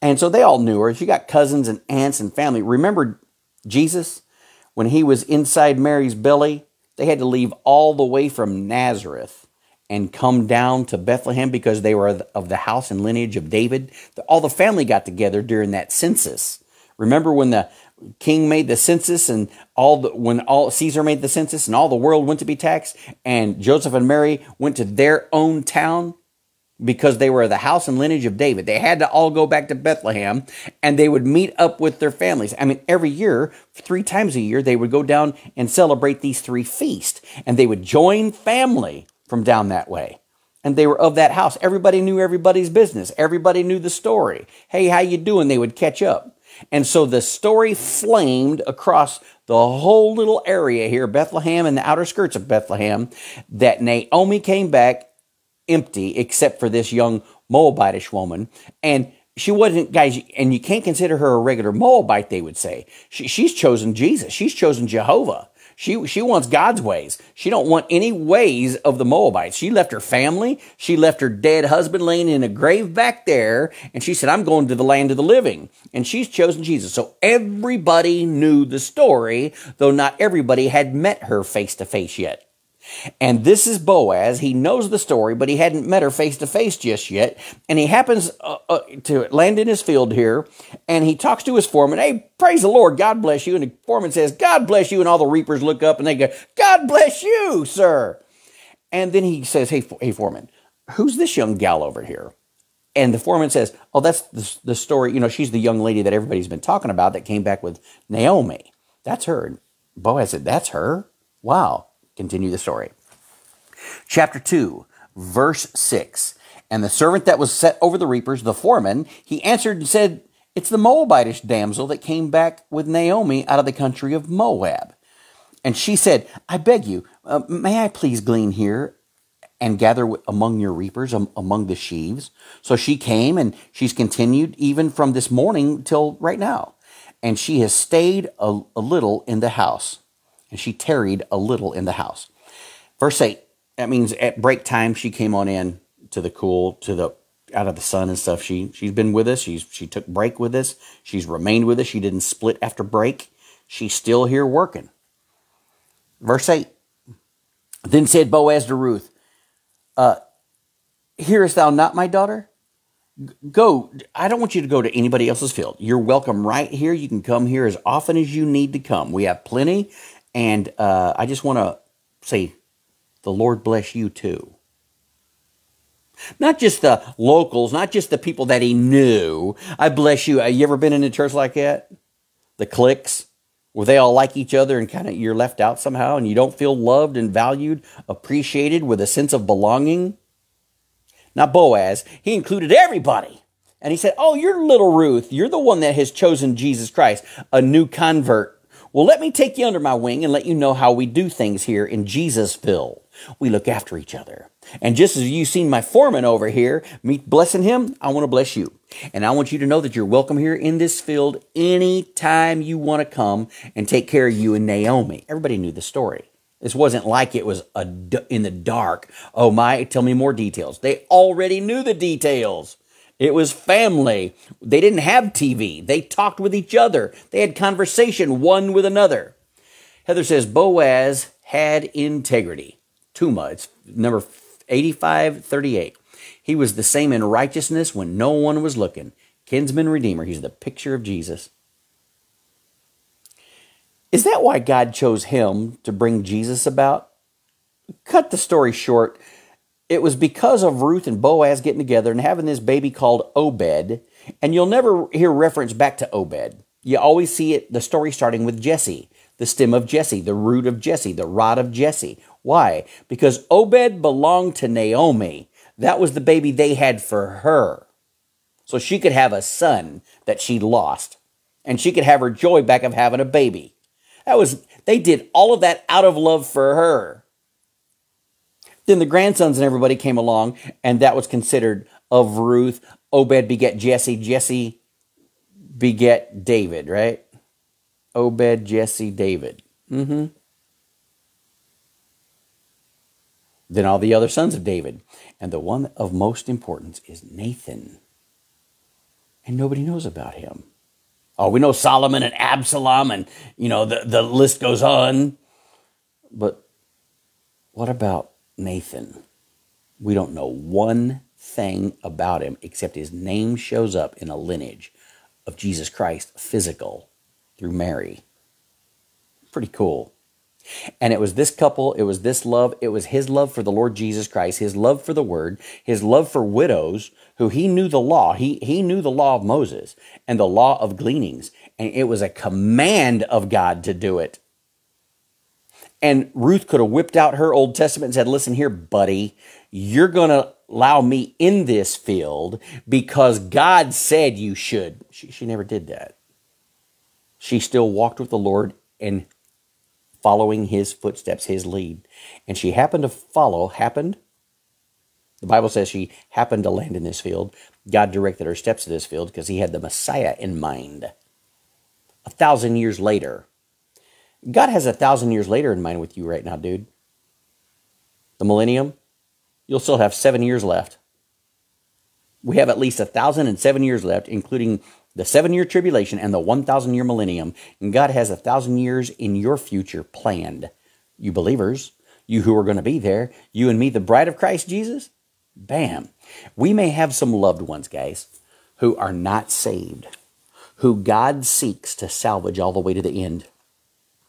And so they all knew her. She got cousins and aunts and family. Remember Jesus? When he was inside Mary's belly, they had to leave all the way from Nazareth and come down to Bethlehem because they were of the house and lineage of David. All the family got together during that census. Remember when the king made the census and all the, when all Caesar made the census and all the world went to be taxed and Joseph and Mary went to their own town because they were the house and lineage of David. They had to all go back to Bethlehem and they would meet up with their families. I mean, every year, three times a year, they would go down and celebrate these three feasts and they would join family from down that way. And they were of that house. Everybody knew everybody's business. Everybody knew the story. Hey, how you doing? They would catch up. And so the story flamed across the whole little area here, Bethlehem and the outer skirts of Bethlehem, that Naomi came back empty except for this young Moabitish woman. And she wasn't, guys, and you can't consider her a regular Moabite, they would say. She, she's chosen Jesus. She's chosen Jehovah. She, she wants God's ways. She don't want any ways of the Moabites. She left her family. She left her dead husband laying in a grave back there. And she said, I'm going to the land of the living. And she's chosen Jesus. So everybody knew the story, though not everybody had met her face to face yet. And this is Boaz. He knows the story, but he hadn't met her face to face just yet. And he happens uh, uh, to land in his field here, and he talks to his foreman. Hey, praise the Lord, God bless you. And the foreman says, God bless you. And all the reapers look up and they go, God bless you, sir. And then he says, Hey, hey, foreman, who's this young gal over here? And the foreman says, Oh, that's the, the story. You know, she's the young lady that everybody's been talking about that came back with Naomi. That's her. And Boaz said, That's her? Wow. Continue the story. Chapter 2, verse 6. And the servant that was set over the reapers, the foreman, he answered and said, It's the Moabitish damsel that came back with Naomi out of the country of Moab. And she said, I beg you, uh, may I please glean here and gather among your reapers, um, among the sheaves? So she came and she's continued even from this morning till right now. And she has stayed a, a little in the house and she tarried a little in the house. Verse 8, that means at break time she came on in to the cool, to the out of the sun and stuff. She she's been with us. She's she took break with us. She's remained with us. She didn't split after break. She's still here working. Verse 8. Then said Boaz to Ruth, uh, Hearest thou not, my daughter? Go. I don't want you to go to anybody else's field. You're welcome right here. You can come here as often as you need to come. We have plenty. And uh, I just want to say, the Lord bless you too. Not just the locals, not just the people that he knew. I bless you. Have you ever been in a church like that? The cliques, where they all like each other and kind of you're left out somehow and you don't feel loved and valued, appreciated with a sense of belonging. Now, Boaz. He included everybody. And he said, Oh, you're little Ruth. You're the one that has chosen Jesus Christ, a new convert well, let me take you under my wing and let you know how we do things here in Jesusville. We look after each other. And just as you've seen my foreman over here, me blessing him, I want to bless you. And I want you to know that you're welcome here in this field anytime you want to come and take care of you and Naomi. Everybody knew the story. This wasn't like it was a, in the dark. Oh my, tell me more details. They already knew the details. It was family. They didn't have TV. They talked with each other. They had conversation one with another. Heather says Boaz had integrity. Tuma, it's number 8538. He was the same in righteousness when no one was looking. Kinsman Redeemer. He's the picture of Jesus. Is that why God chose him to bring Jesus about? Cut the story short. It was because of Ruth and Boaz getting together and having this baby called Obed. And you'll never hear reference back to Obed. You always see it, the story starting with Jesse, the stem of Jesse, the root of Jesse, the rod of Jesse. Why? Because Obed belonged to Naomi. That was the baby they had for her. So she could have a son that she lost. And she could have her joy back of having a baby. That was they did all of that out of love for her. Then the grandsons and everybody came along, and that was considered of Ruth. Obed beget Jesse. Jesse beget David, right? Obed, Jesse, David. Mm-hmm. Then all the other sons of David. And the one of most importance is Nathan. And nobody knows about him. Oh, we know Solomon and Absalom, and, you know, the, the list goes on. But what about Nathan? We don't know one thing about him except his name shows up in a lineage of Jesus Christ, physical, through Mary. Pretty cool. And it was this couple, it was this love, it was his love for the Lord Jesus Christ, his love for the word, his love for widows, who he knew the law. He, he knew the law of Moses and the law of gleanings. And it was a command of God to do it. And Ruth could have whipped out her Old Testament and said, Listen here, buddy, you're going to allow me in this field because God said you should. She, she never did that. She still walked with the Lord and following his footsteps, his lead. And she happened to follow, happened. The Bible says she happened to land in this field. God directed her steps to this field because he had the Messiah in mind. A thousand years later. God has a thousand years later in mind with you right now, dude. The millennium, you'll still have seven years left. We have at least a thousand and seven years left, including the seven year tribulation and the 1,000 year millennium, and God has a thousand years in your future planned. You believers, you who are going to be there, you and me, the bride of Christ Jesus, bam. We may have some loved ones, guys, who are not saved, who God seeks to salvage all the way to the end.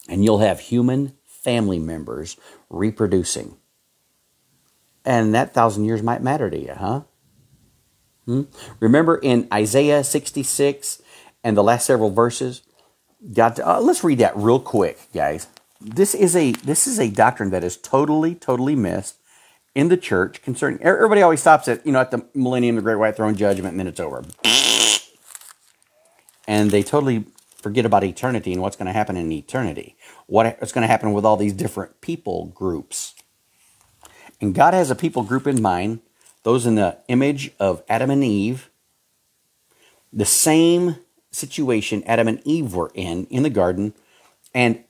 And you'll have human family members reproducing. And that thousand years might matter to you, huh? Hmm? Remember in Isaiah 66 and the last several verses? God, uh, let's read that real quick, guys. This is a this is a doctrine that is totally totally missed in the church concerning. Everybody always stops at you know at the millennium, the great white throne judgment, and then it's over. And they totally forget about eternity and what's going to happen in eternity. What's going to happen with all these different people groups. And God has a people group in mind those in the image of Adam and Eve, the same situation Adam and Eve were in in the garden, and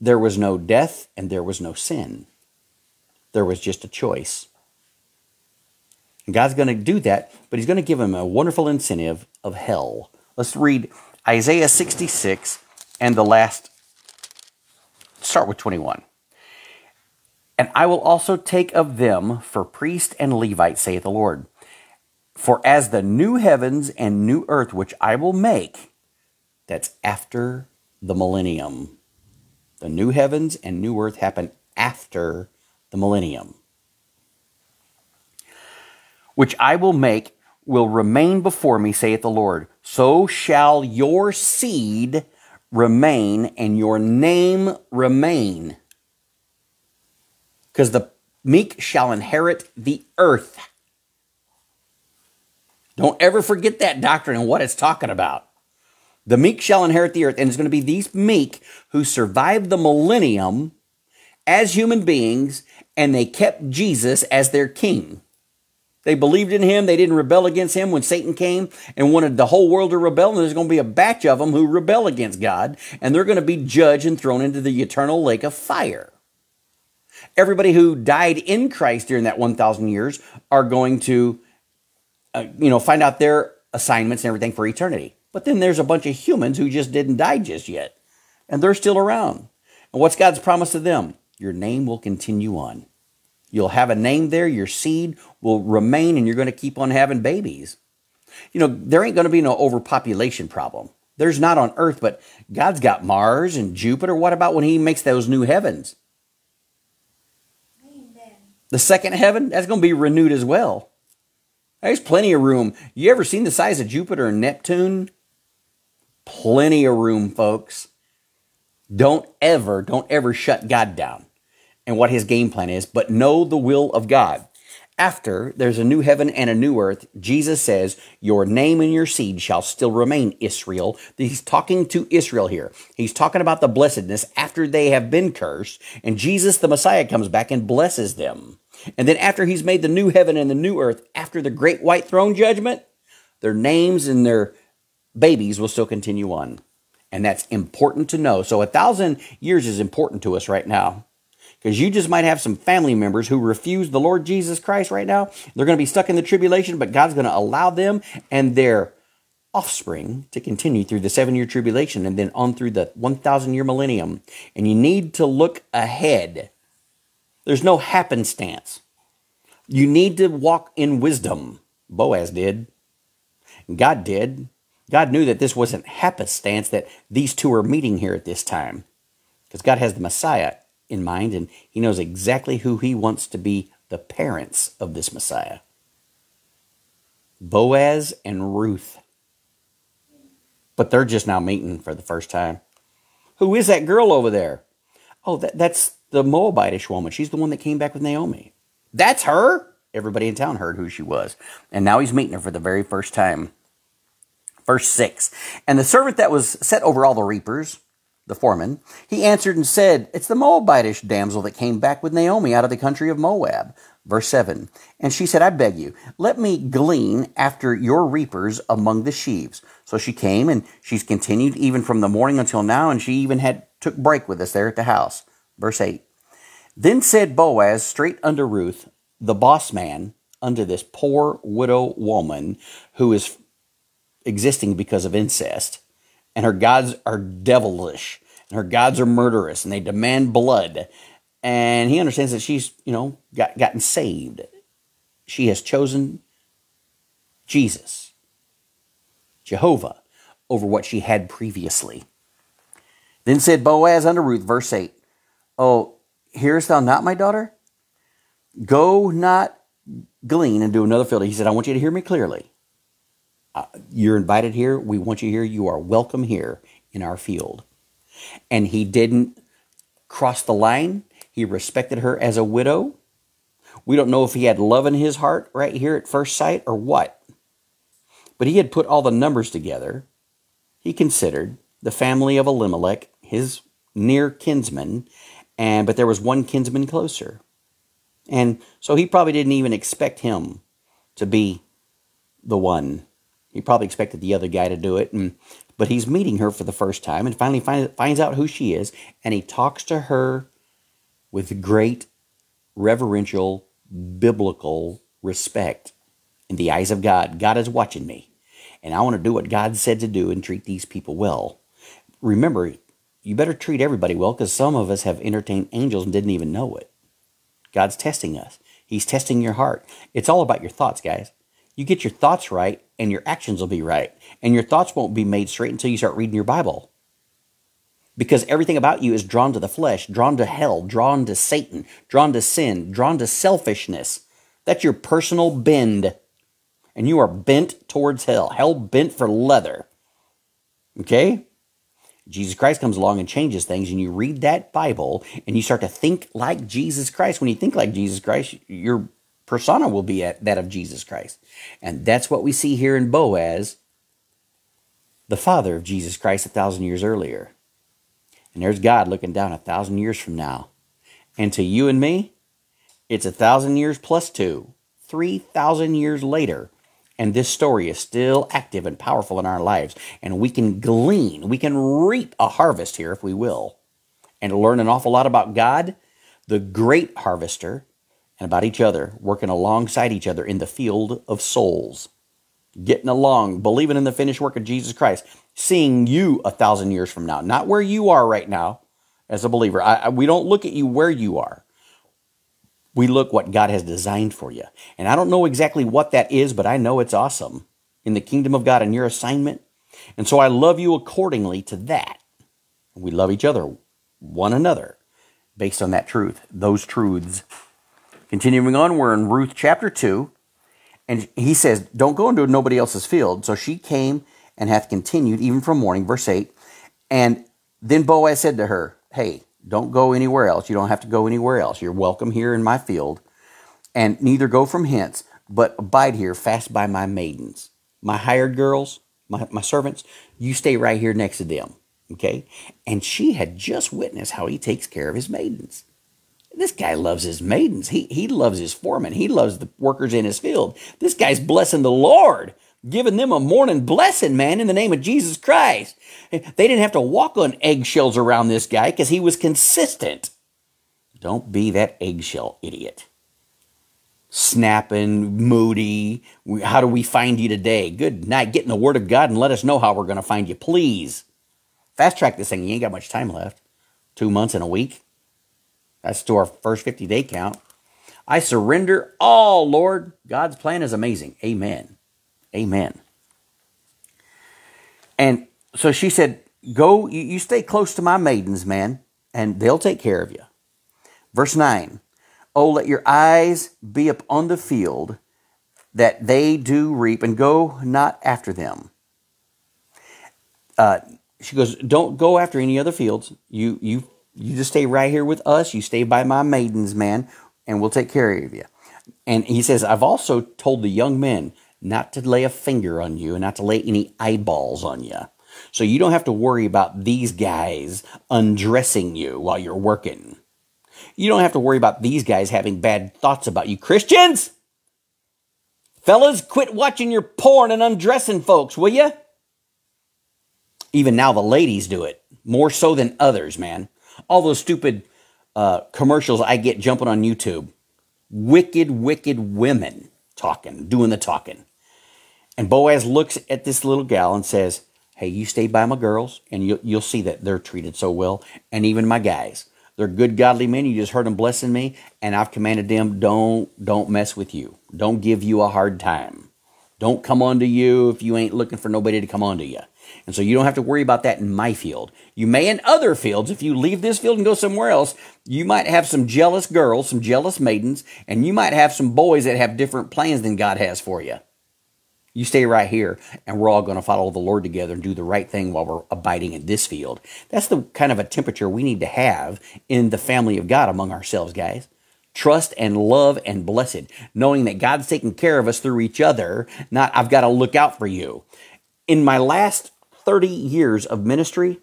there was no death and there was no sin. There was just a choice. And God's going to do that, but He's going to give him a wonderful incentive of hell. Let's read Isaiah 66 and the last, start with 21. And I will also take of them for priest and Levite, saith the Lord. For as the new heavens and new earth which I will make, that's after the millennium. The new heavens and new earth happen after the millennium. Which I will make will remain before me, saith the Lord. So shall your seed remain and your name remain because the meek shall inherit the earth. Don't ever forget that doctrine and what it's talking about. The meek shall inherit the earth, and it's going to be these meek who survived the millennium as human beings, and they kept Jesus as their king. They believed in him. They didn't rebel against him when Satan came and wanted the whole world to rebel. And there's going to be a batch of them who rebel against God, and they're going to be judged and thrown into the eternal lake of fire. Everybody who died in Christ during that 1,000 years are going to, uh, you know, find out their assignments and everything for eternity. But then there's a bunch of humans who just didn't die just yet, and they're still around. And what's God's promise to them? Your name will continue on. You'll have a name there, your seed will remain, and you're going to keep on having babies. You know, there ain't going to be no overpopulation problem. There's not on Earth, but God's got Mars and Jupiter. What about when He makes those new heavens? Amen. The second heaven, that's going to be renewed as well. There's plenty of room. You ever seen the size of Jupiter and Neptune? Plenty of room, folks. Don't ever, don't ever shut God down and what his game plan is, but know the will of God. After there's a new heaven and a new earth, Jesus says, Your name and your seed shall still remain, Israel. He's talking to Israel here. He's talking about the blessedness after they have been cursed, and Jesus, the Messiah, comes back and blesses them. And then after he's made the new heaven and the new earth, after the great white throne judgment, their names and their babies will still continue on. And that's important to know. So a thousand years is important to us right now. Because you just might have some family members who refuse the Lord Jesus Christ right now. They're going to be stuck in the tribulation, but God's going to allow them and their offspring to continue through the seven year tribulation and then on through the 1,000 year millennium. And you need to look ahead. There's no happenstance. You need to walk in wisdom. Boaz did. God did. God knew that this wasn't happenstance that these two are meeting here at this time. Because God has the Messiah in mind, and he knows exactly who he wants to be the parents of this Messiah Boaz and Ruth. But they're just now meeting for the first time. Who is that girl over there? Oh, that, that's the Moabitish woman. She's the one that came back with Naomi. That's her? Everybody in town heard who she was. And now he's meeting her for the very first time. Verse 6 And the servant that was set over all the reapers the foreman, he answered and said, It's the Moabitish damsel that came back with Naomi out of the country of Moab. Verse 7. And she said, I beg you, let me glean after your reapers among the sheaves. So she came and she's continued even from the morning until now, and she even had took break with us there at the house. Verse 8. Then said Boaz straight unto Ruth, the boss man, unto this poor widow woman who is existing because of incest and her gods are devilish, and her gods are murderous, and they demand blood. And he understands that she's, you know, got, gotten saved. She has chosen Jesus, Jehovah, over what she had previously. Then said Boaz unto Ruth, verse 8, Oh, hearest thou not, my daughter? Go not glean and do another field. He said, I want you to hear me clearly. Uh, you're invited here. We want you here. You are welcome here in our field. And he didn't cross the line. He respected her as a widow. We don't know if he had love in his heart right here at first sight or what. But he had put all the numbers together. He considered the family of Elimelech, his near kinsman, and but there was one kinsman closer. And so he probably didn't even expect him to be the one he probably expected the other guy to do it, and but he's meeting her for the first time and finally find, finds out who she is, and he talks to her with great reverential, biblical respect in the eyes of God. God is watching me, and I want to do what God said to do and treat these people well. Remember, you better treat everybody well because some of us have entertained angels and didn't even know it. God's testing us. He's testing your heart. It's all about your thoughts, guys. You get your thoughts right, and your actions will be right. And your thoughts won't be made straight until you start reading your Bible. Because everything about you is drawn to the flesh, drawn to hell, drawn to Satan, drawn to sin, drawn to selfishness. That's your personal bend. And you are bent towards hell, hell bent for leather. Okay? Jesus Christ comes along and changes things, and you read that Bible and you start to think like Jesus Christ. When you think like Jesus Christ, you're persona will be at that of Jesus Christ. And that's what we see here in Boaz, the father of Jesus Christ a thousand years earlier. And there's God looking down a thousand years from now. And to you and me, it's a thousand years plus two, 3,000 years later. And this story is still active and powerful in our lives. And we can glean, we can reap a harvest here if we will, and learn an awful lot about God, the great harvester, and about each other, working alongside each other in the field of souls. Getting along, believing in the finished work of Jesus Christ, seeing you a thousand years from now, not where you are right now as a believer. I, I, we don't look at you where you are. We look what God has designed for you. And I don't know exactly what that is, but I know it's awesome in the kingdom of God and your assignment. And so I love you accordingly to that. We love each other, one another, based on that truth, those truths. Continuing on, we're in Ruth chapter 2. And he says, Don't go into nobody else's field. So she came and hath continued even from morning. Verse 8. And then Boaz said to her, Hey, don't go anywhere else. You don't have to go anywhere else. You're welcome here in my field. And neither go from hence, but abide here fast by my maidens. My hired girls, my, my servants, you stay right here next to them. Okay? And she had just witnessed how he takes care of his maidens. This guy loves his maidens. He, he loves his foreman. He loves the workers in his field. This guy's blessing the Lord giving them a morning blessing, man, in the name of Jesus Christ. They didn't have to walk on eggshells around this guy because he was consistent. Don't be that eggshell idiot. Snapping, moody. How do we find you today? Good night. Get in the Word of God and let us know how we're going to find you, please. Fast track this thing. You ain't got much time left. Two months and a week. That's to our first 50 day count. I surrender all, Lord. God's plan is amazing. Amen. Amen. And so she said, Go, you, stay close to my maidens, man, and they'll take care of you. Verse 9 Oh, let your eyes be upon the field that they do reap, and go not after them. Uh, she goes, Don't go after any other fields. You, you, you just stay right here with us. You stay by my maidens, man, and we'll take care of you. And he says, I've also told the young men not to lay a finger on you and not to lay any eyeballs on you. So you don't have to worry about these guys undressing you while you're working. You don't have to worry about these guys having bad thoughts about you. Christians! Fellas, quit watching your porn and undressing folks, will you? Even now, the ladies do it more so than others, man. All those stupid uh, commercials I get jumping on YouTube. Wicked, wicked women talking, doing the talking. And Boaz looks at this little gal and says, Hey, you stay by my girls, and you'll, you'll see that they're treated so well, and even my guys. They're good, godly men. You just heard them blessing me, and I've commanded them, don't, don't mess with you. Don't give you a hard time. Don't come onto you if you ain't looking for nobody to come onto you. And so you don't have to worry about that in my field. You may in other fields. If you leave this field and go somewhere else, you might have some jealous girls, some jealous maidens, and you might have some boys that have different plans than God has for you. You stay right here, and we're all going to follow the Lord together and do the right thing while we're abiding in this field. That's the kind of a temperature we need to have in the family of God among ourselves, guys. Trust and love and blessed, knowing that God's taking care of us through each other, not I've got to look out for you. In my last 30 years of ministry,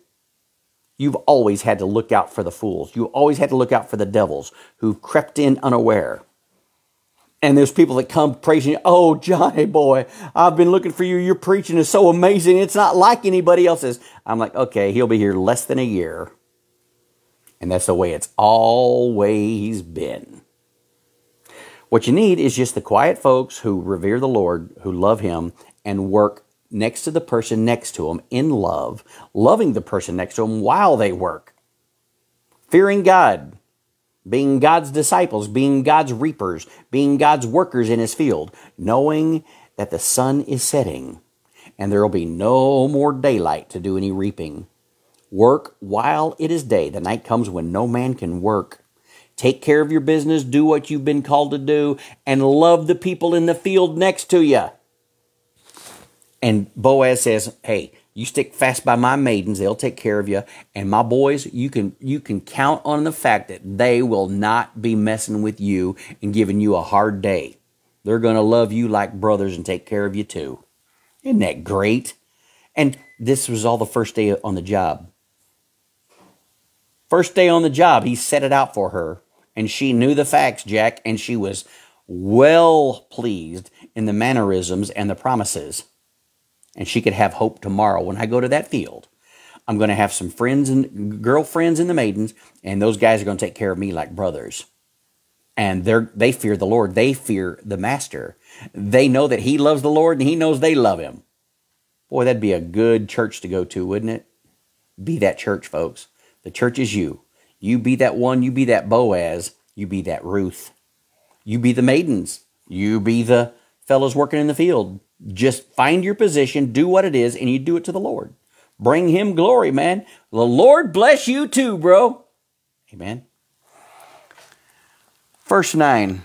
you've always had to look out for the fools. You always had to look out for the devils who've crept in unaware and there's people that come praising you. Oh, Johnny boy, I've been looking for you. Your preaching is so amazing. It's not like anybody else's. I'm like, okay, he'll be here less than a year. And that's the way it's always been. What you need is just the quiet folks who revere the Lord, who love Him, and work next to the person next to them in love, loving the person next to them while they work, fearing God, being God's disciples, being God's reapers, being God's workers in his field, knowing that the sun is setting and there will be no more daylight to do any reaping. Work while it is day. The night comes when no man can work. Take care of your business, do what you've been called to do, and love the people in the field next to you. And Boaz says, Hey, you stick fast by my maidens, they'll take care of you. And my boys, you can you can count on the fact that they will not be messing with you and giving you a hard day. They're going to love you like brothers and take care of you too. Isn't that great? And this was all the first day on the job. First day on the job, he set it out for her. And she knew the facts, Jack, and she was well pleased in the mannerisms and the promises. And she could have hope tomorrow when I go to that field. I'm going to have some friends and girlfriends in the maidens, and those guys are going to take care of me like brothers. And they they fear the Lord. They fear the Master. They know that He loves the Lord, and He knows they love Him. Boy, that'd be a good church to go to, wouldn't it? Be that church, folks. The church is you. You be that one. You be that Boaz. You be that Ruth. You be the maidens. You be the fellows working in the field. Just find your position, do what it is, and you do it to the Lord. Bring him glory, man. The Lord bless you too, bro. Amen. Verse 9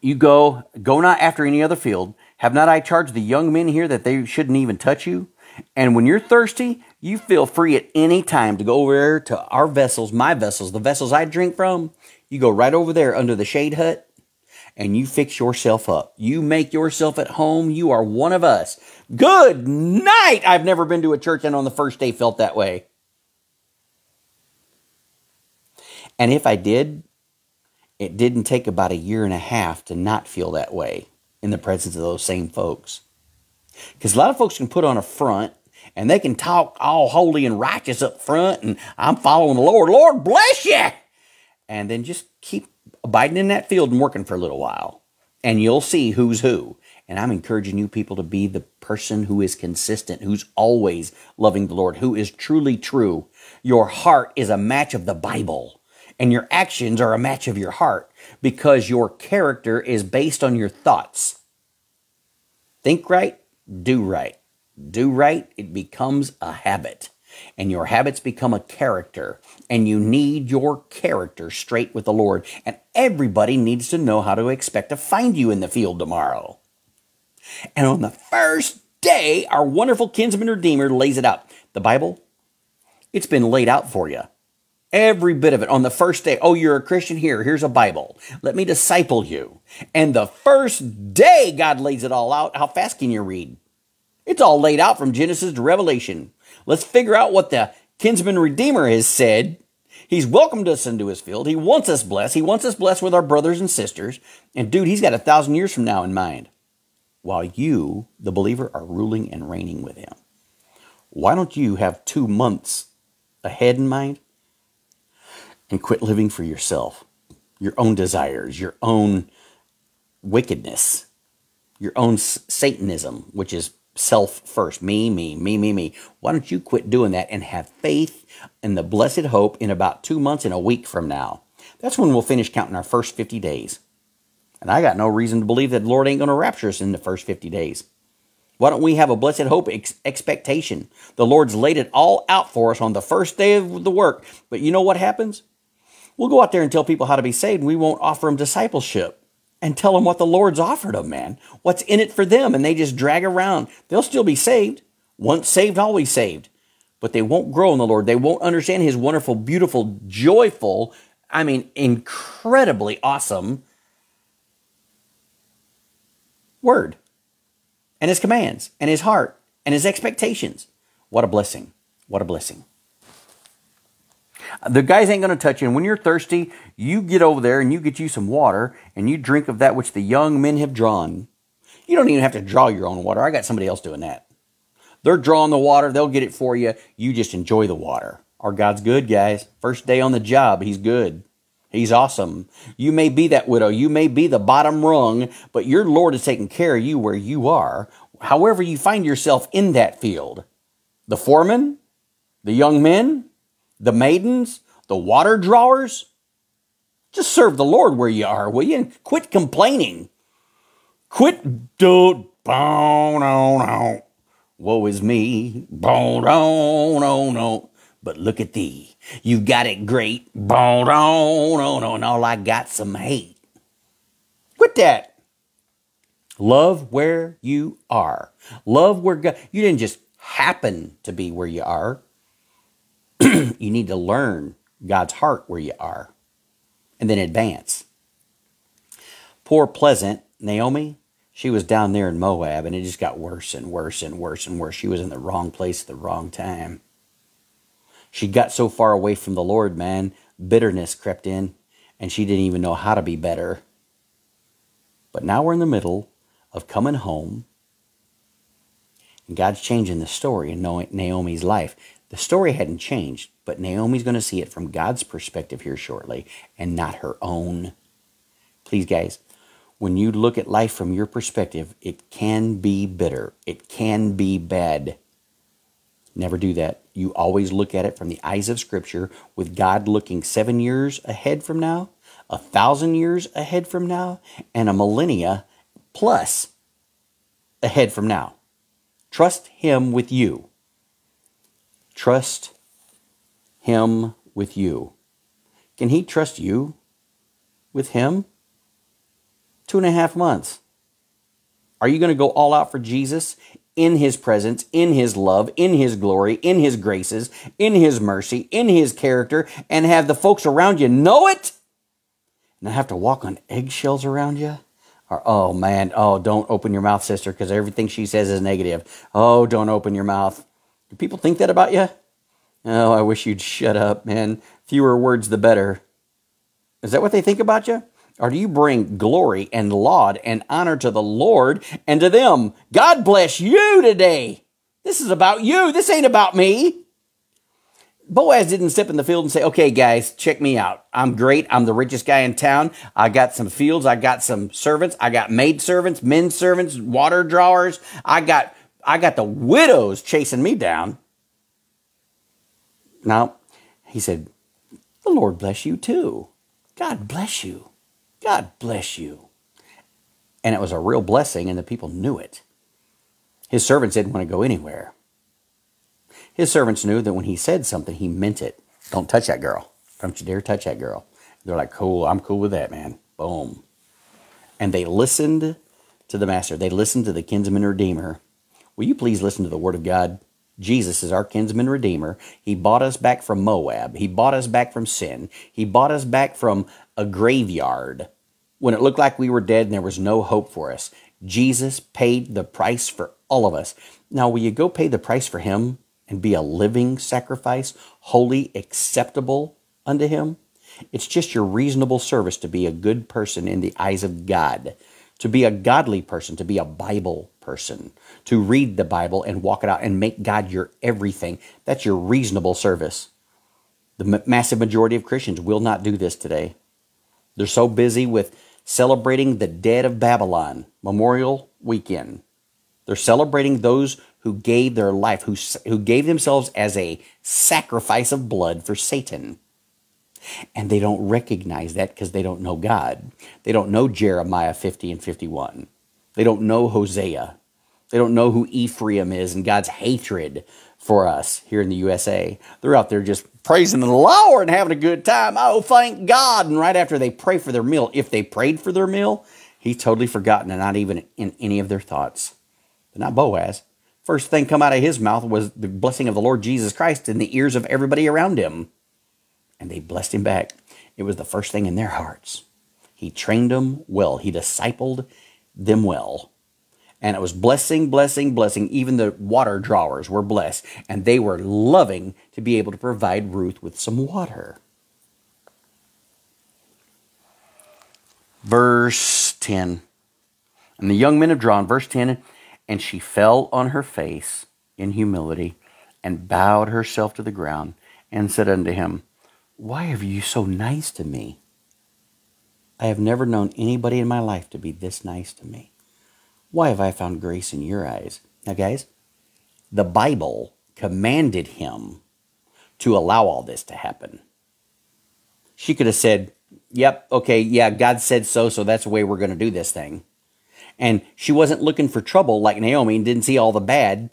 You go, go not after any other field. Have not I charged the young men here that they shouldn't even touch you? And when you're thirsty, you feel free at any time to go over there to our vessels, my vessels, the vessels I drink from. You go right over there under the shade hut and you fix yourself up. You make yourself at home. You are one of us. Good night. I've never been to a church and on the first day felt that way. And if I did, it didn't take about a year and a half to not feel that way in the presence of those same folks. Because a lot of folks can put on a front and they can talk all holy and righteous up front and I'm following the Lord. Lord bless you. And then just keep abiding in that field and working for a little while. And you'll see who's who. And I'm encouraging you people to be the person who is consistent, who's always loving the Lord, who is truly true. Your heart is a match of the Bible, and your actions are a match of your heart because your character is based on your thoughts. Think right, do right. Do right, it becomes a habit and your habits become a character and you need your character straight with the Lord and everybody needs to know how to expect to find you in the field tomorrow. And on the first day, our wonderful kinsman redeemer lays it out. The Bible, it's been laid out for you. Every bit of it on the first day. Oh, you're a Christian? Here, here's a Bible. Let me disciple you. And the first day, God lays it all out. How fast can you read? It's all laid out from Genesis to Revelation. Let's figure out what the kinsman redeemer has said. He's welcomed us into his field. He wants us blessed. He wants us blessed with our brothers and sisters. And dude, he's got a thousand years from now in mind. While you, the believer, are ruling and reigning with him. Why don't you have two months ahead in mind and quit living for yourself, your own desires, your own wickedness, your own Satanism, which is self first. Me, me, me, me, me. Why don't you quit doing that and have faith in the blessed hope in about two months and a week from now? That's when we'll finish counting our first 50 days. And I got no reason to believe that the Lord ain't going to rapture us in the first 50 days. Why don't we have a blessed hope ex- expectation? The Lord's laid it all out for us on the first day of the work. But you know what happens? We'll go out there and tell people how to be saved, and we won't offer them discipleship and tell them what the Lord's offered them, man. What's in it for them? And they just drag around. They'll still be saved. Once saved, always saved. But they won't grow in the Lord. They won't understand His wonderful, beautiful, joyful, I mean, incredibly awesome word and His commands and His heart and His expectations. What a blessing. What a blessing. The guys ain't going to touch you. And when you're thirsty, you get over there and you get you some water and you drink of that which the young men have drawn. You don't even have to draw your own water. I got somebody else doing that. They're drawing the water, they'll get it for you. You just enjoy the water. Our God's good, guys. First day on the job, He's good. He's awesome. You may be that widow, you may be the bottom rung, but your Lord is taking care of you where you are, however you find yourself in that field. The foreman, the young men, the maidens, the water drawers. Just serve the Lord where you are, will you? And quit complaining. Quit, don't, bow, no, no. Woe is me, bow, no, no, no. But look at thee, you got it great, bow, no, no, no. And all I got some hate. Quit that. Love where you are. Love where God, you didn't just happen to be where you are. you need to learn God's heart where you are and then advance. Poor Pleasant, Naomi, she was down there in Moab and it just got worse and worse and worse and worse. She was in the wrong place at the wrong time. She got so far away from the Lord, man, bitterness crept in and she didn't even know how to be better. But now we're in the middle of coming home, and God's changing the story in Naomi's life. The story hadn't changed, but Naomi's going to see it from God's perspective here shortly and not her own. Please, guys, when you look at life from your perspective, it can be bitter, it can be bad. Never do that. You always look at it from the eyes of Scripture, with God looking seven years ahead from now, a thousand years ahead from now, and a millennia plus ahead from now. Trust Him with you. Trust Him with you. Can He trust you with Him? Two and a half months. Are you going to go all out for Jesus in his presence, in his love, in his glory, in his graces, in his mercy, in his character, and have the folks around you know it? And have to walk on eggshells around you? Or, oh man, oh, don't open your mouth, sister, because everything she says is negative. Oh, don't open your mouth. Do people think that about you? Oh, I wish you'd shut up, man. Fewer words, the better. Is that what they think about you? Or do you bring glory and laud and honor to the Lord and to them? God bless you today. This is about you. This ain't about me. Boaz didn't step in the field and say, okay, guys, check me out. I'm great. I'm the richest guy in town. I got some fields. I got some servants. I got maid servants, men servants, water drawers. I got, I got the widows chasing me down. Now, he said, the Lord bless you too. God bless you. God bless you. And it was a real blessing, and the people knew it. His servants didn't want to go anywhere. His servants knew that when he said something, he meant it. Don't touch that girl. Don't you dare touch that girl. They're like, cool, I'm cool with that, man. Boom. And they listened to the master. They listened to the kinsman redeemer. Will you please listen to the word of God? Jesus is our kinsman redeemer. He bought us back from Moab. He bought us back from sin. He bought us back from a graveyard when it looked like we were dead and there was no hope for us. Jesus paid the price for all of us. Now, will you go pay the price for him and be a living sacrifice, holy, acceptable unto him? It's just your reasonable service to be a good person in the eyes of God, to be a godly person, to be a Bible person, to read the Bible and walk it out and make God your everything. That's your reasonable service. The massive majority of Christians will not do this today. They're so busy with celebrating the dead of Babylon Memorial Weekend. They're celebrating those who gave their life, who, who gave themselves as a sacrifice of blood for Satan. And they don't recognize that because they don't know God. They don't know Jeremiah 50 and 51. They don't know Hosea. They don't know who Ephraim is and God's hatred for us here in the USA. They're out there just praising the Lord and having a good time. Oh, thank God. And right after they pray for their meal, if they prayed for their meal, he's totally forgotten and not even in any of their thoughts. But not Boaz. First thing come out of his mouth was the blessing of the Lord Jesus Christ in the ears of everybody around him. And they blessed him back. It was the first thing in their hearts. He trained them well. He discipled them well. And it was blessing, blessing, blessing. Even the water drawers were blessed. And they were loving to be able to provide Ruth with some water. Verse 10. And the young men have drawn, verse 10, and she fell on her face in humility and bowed herself to the ground and said unto him, Why are you so nice to me? I have never known anybody in my life to be this nice to me. Why have I found grace in your eyes? Now, guys, the Bible commanded him to allow all this to happen. She could have said, Yep, okay, yeah, God said so, so that's the way we're going to do this thing. And she wasn't looking for trouble like Naomi and didn't see all the bad.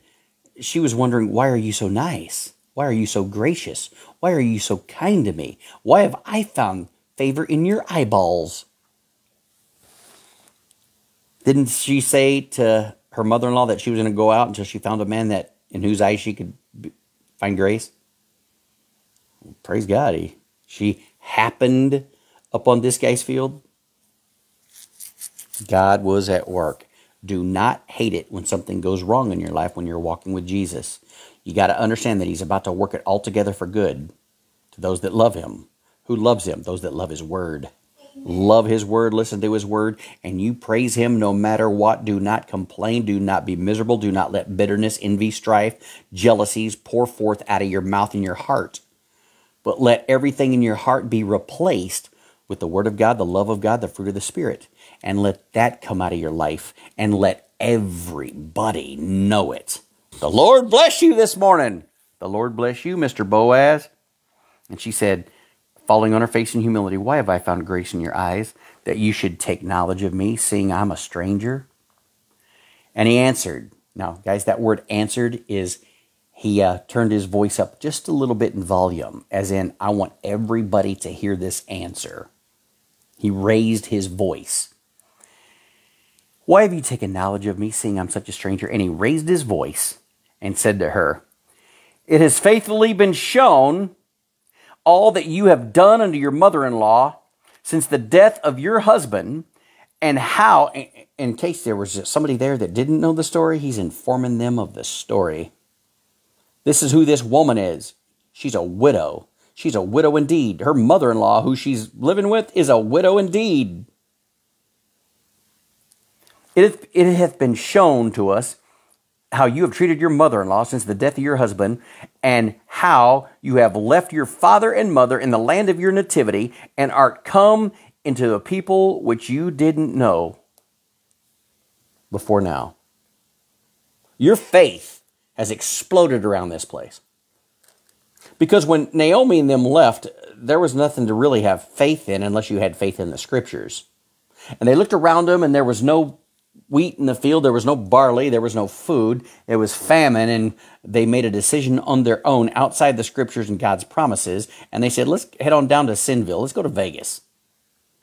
She was wondering, Why are you so nice? Why are you so gracious? Why are you so kind to me? Why have I found favor in your eyeballs? Didn't she say to her mother in law that she was going to go out until she found a man that in whose eyes she could find grace? Praise God. He, she happened upon this guy's field. God was at work. Do not hate it when something goes wrong in your life when you're walking with Jesus. You got to understand that He's about to work it all together for good to those that love Him. Who loves Him? Those that love His Word. love his word, listen to his word, and you praise him no matter what. Do not complain. Do not be miserable. Do not let bitterness, envy, strife, jealousies pour forth out of your mouth and your heart. But let everything in your heart be replaced with the word of God, the love of God, the fruit of the Spirit. And let that come out of your life and let everybody know it. The Lord bless you this morning. The Lord bless you, Mr. Boaz. And she said, falling on her face in humility, Why have I found grace in your eyes that you should take knowledge of me, seeing I'm a stranger? And he answered. Now, guys, that word answered is he uh, turned his voice up just a little bit in volume, as in, I want everybody to hear this answer. He raised his voice. Why have you taken knowledge of me, seeing I'm such a stranger? And he raised his voice and said to her, It has faithfully been shown all that you have done unto your mother in law since the death of your husband, and how, in case there was somebody there that didn't know the story, he's informing them of the story. This is who this woman is. She's a widow. She's a widow indeed. Her mother in law, who she's living with, is a widow indeed. It, it hath been shown to us how you have treated your mother in law since the death of your husband, and how you have left your father and mother in the land of your nativity, and art come into a people which you didn't know before now. Your faith has exploded around this place. Because when Naomi and them left, there was nothing to really have faith in unless you had faith in the scriptures. And they looked around them, and there was no wheat in the field, there was no barley, there was no food, it was famine, and they made a decision on their own outside the scriptures and God's promises. And they said, let's head on down to Sinville, let's go to Vegas,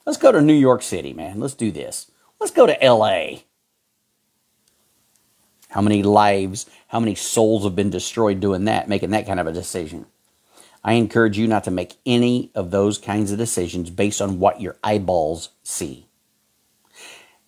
let's go to New York City, man, let's do this, let's go to LA. How many lives, how many souls have been destroyed doing that, making that kind of a decision? I encourage you not to make any of those kinds of decisions based on what your eyeballs see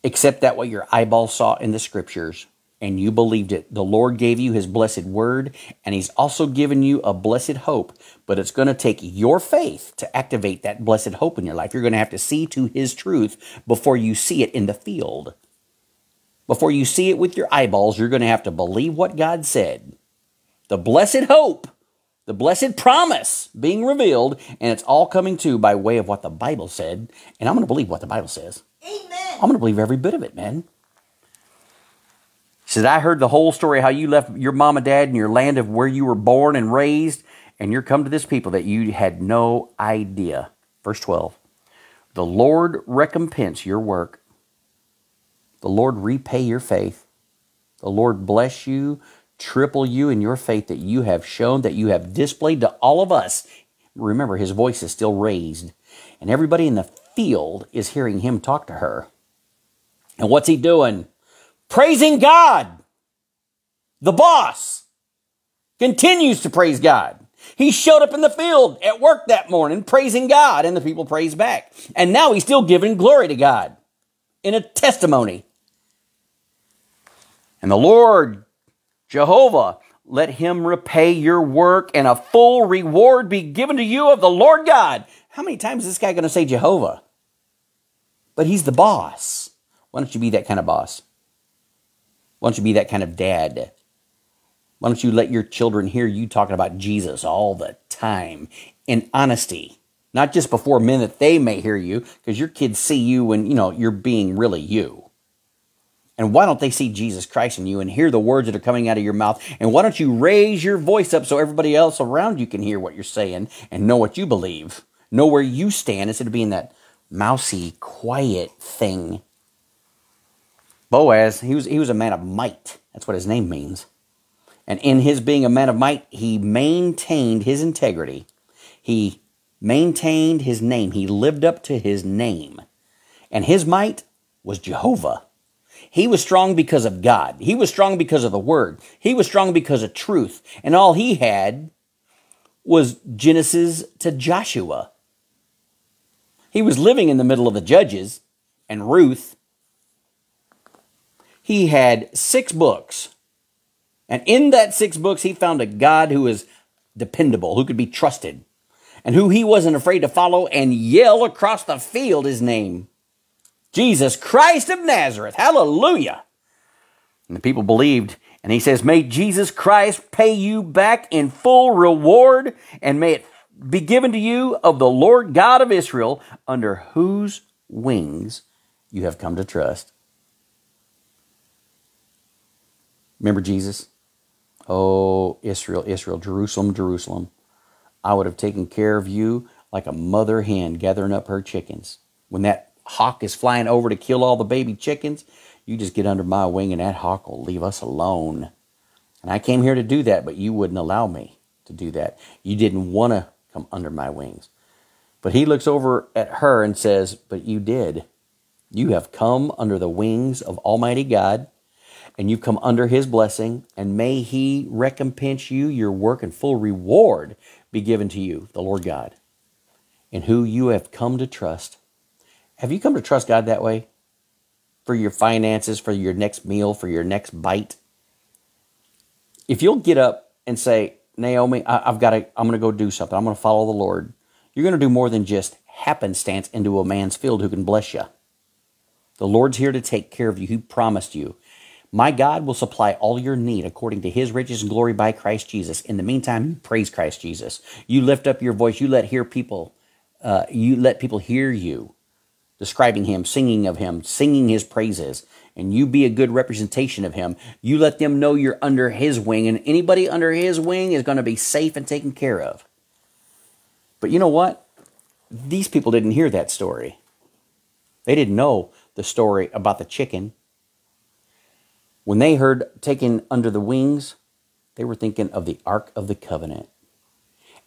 except that what your eyeballs saw in the scriptures and you believed it. The Lord gave you his blessed word, and he's also given you a blessed hope. But it's going to take your faith to activate that blessed hope in your life. You're going to have to see to his truth before you see it in the field. Before you see it with your eyeballs, you're going to have to believe what God said. The blessed hope, the blessed promise being revealed, and it's all coming to by way of what the Bible said. And I'm going to believe what the Bible says. Amen. I'm going to believe every bit of it, man. He said, I heard the whole story how you left your mom and dad and your land of where you were born and raised, and you're come to this people that you had no idea. Verse 12 The Lord recompense your work, the Lord repay your faith, the Lord bless you, triple you in your faith that you have shown, that you have displayed to all of us. Remember, his voice is still raised, and everybody in the field is hearing him talk to her. And what's he doing? Praising God. The boss continues to praise God. He showed up in the field at work that morning praising God, and the people praised back. And now he's still giving glory to God in a testimony. And the Lord, Jehovah, let him repay your work and a full reward be given to you of the Lord God. How many times is this guy going to say Jehovah? But he's the boss. Why don't you be that kind of boss? Why don't you be that kind of dad? Why don't you let your children hear you talking about Jesus all the time in honesty? Not just before men that they may hear you, because your kids see you when, you know, you're being really you. And why don't they see Jesus Christ in you and hear the words that are coming out of your mouth? And why don't you raise your voice up so everybody else around you can hear what you're saying and know what you believe? Know where you stand instead of being that mousy, quiet thing Boaz, he was, he was a man of might. That's what his name means. And in his being a man of might, he maintained his integrity. He maintained his name. He lived up to his name. And his might was Jehovah. He was strong because of God. He was strong because of the word. He was strong because of truth. And all he had was Genesis to Joshua. He was living in the middle of the judges and Ruth he had six books. And in that six books, he found a God who is dependable, who could be trusted. and who he wasn't afraid to follow and yell across the field his name. Jesus Christ of Nazareth. Hallelujah. And the people believed. And he says, May Jesus Christ pay you back in full reward, and may it be given to you of the Lord God of Israel, under whose wings you have come to trust. Remember Jesus? Oh, Israel, Israel, Jerusalem, Jerusalem. I would have taken care of you like a mother hen gathering up her chickens. When that hawk is flying over to kill all the baby chickens, you just get under my wing and that hawk will leave us alone. And I came here to do that, but you wouldn't allow me to do that. You didn't want to come under my wings. But he looks over at her and says, But you did. You have come under the wings of Almighty God, and you've come under his blessing, and may he recompense you your work and full reward be given to you, the Lord God, in who you have come to trust. Have you come to trust God that way? For your finances, for your next meal, for your next bite? If you'll get up and say, Naomi, I, have got to, I'm going to go do something. I'm going to follow the Lord. You're going to do more than just happenstance into a man's field who can bless you. The Lord's here to take care of you. He promised you. My God will supply all your need according to his riches and glory by Christ Jesus. In the meantime, you praise Christ Jesus. You lift up your voice. You let hear people, uh, you let people hear you describing him, singing of him, singing his praises, and you be a good representation of him. You let them know you're under his wing, and anybody under his wing is going to be safe and taken care of. But you know what? These people didn't hear that story. They didn't know the story about the chicken. When they heard taken under the wings, they were thinking of the Ark of the Covenant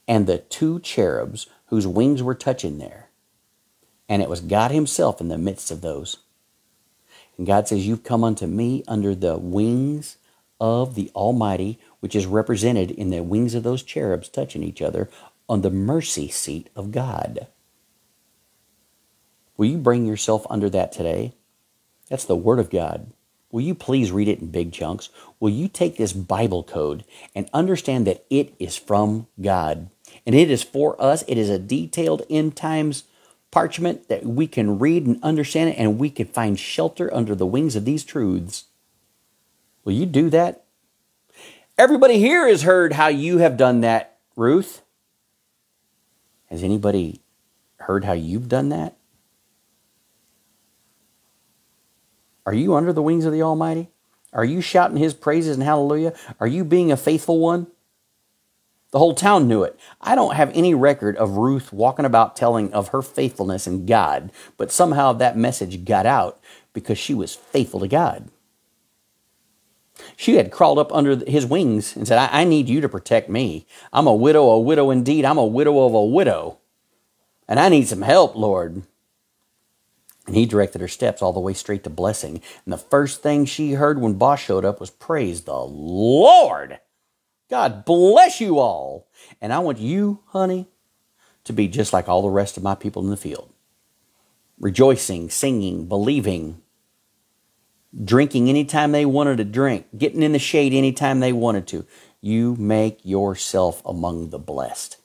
and the two cherubs whose wings were touching there and it was God Himself in the midst of those. And God says, You've come unto me under the wings of the Almighty, which is represented in the wings of those cherubs touching each other on the mercy seat of God. Will you bring yourself under that today? That's the Word of God. Will you please read it in big chunks? Will you take this Bible code and understand that it is from God? And it is for us. It is a detailed end times parchment that we can read and understand it, and we can find shelter under the wings of these truths. Will you do that? Everybody here has heard how you have done that, Ruth. Has anybody heard how you've done that? Are you under the wings of the Almighty? Are you shouting His praises and hallelujah? Are you being a faithful one? The whole town knew it. I don't have any record of Ruth walking about telling of her faithfulness in God, but somehow that message got out because she was faithful to God. She had crawled up under his wings and said, I, I need you to protect me. I'm a widow, a widow indeed. I'm a widow of a widow. And I need some help, Lord. And he directed her steps all the way straight to blessing. And the first thing she heard when Boaz showed up was, Praise the Lord. God bless you all. And I want you, honey, to be just like all the rest of my people in the field. Rejoicing, singing, believing, drinking anytime they wanted to drink, getting in the shade anytime they wanted to. You make yourself among the blessed.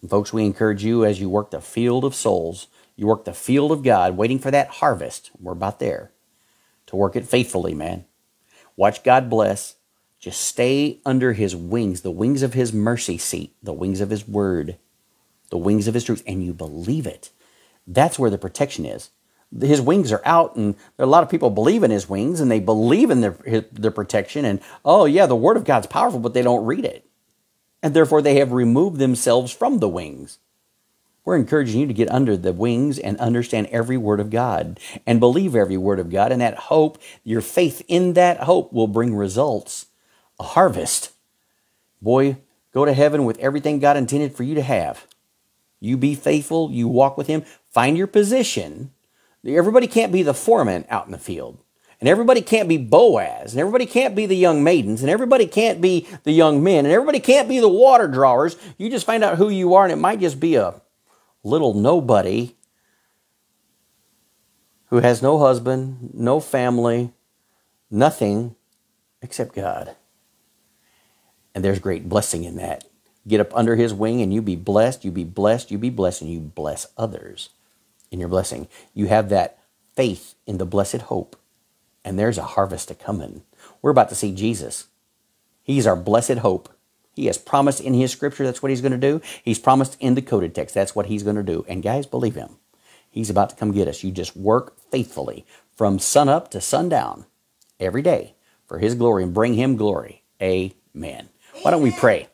And folks, we encourage you as you work the field of souls, you work the field of God, waiting for that harvest. We're about there to work it faithfully, man. Watch God bless just stay under his wings, the wings of his mercy seat, the wings of his word, the wings of his truth, and you believe it. That's where the protection is. His wings are out, and a lot of people believe in his wings and they believe in their, their protection. And oh, yeah, the word of God's powerful, but they don't read it. And therefore, they have removed themselves from the wings. We're encouraging you to get under the wings and understand every word of God and believe every word of God. And that hope, your faith in that hope will bring results a harvest. Boy, go to heaven with everything God intended for you to have. You be faithful, you walk with Him, find your position. Everybody can't be the foreman out in the field. And everybody can't be Boaz, and everybody can't be the young maidens, and everybody can't be the young men, and everybody can't be the water drawers. You just find out who you are, and it might just be a little nobody who has no husband, no family, nothing except God. And there's great blessing in that. Get up under his wing and you be blessed, you be blessed, you be blessed, and you bless others in your blessing. You have that faith in the blessed hope, and there's a harvest to come in. We're about to see Jesus. He's our blessed hope. He has promised in his scripture that's what he's going to do. He's promised in the coded text that's what he's going to do. And guys, believe him. He's about to come get us. You just work faithfully from sunup to sundown every day for his glory and bring him glory. Amen. Why don't we pray?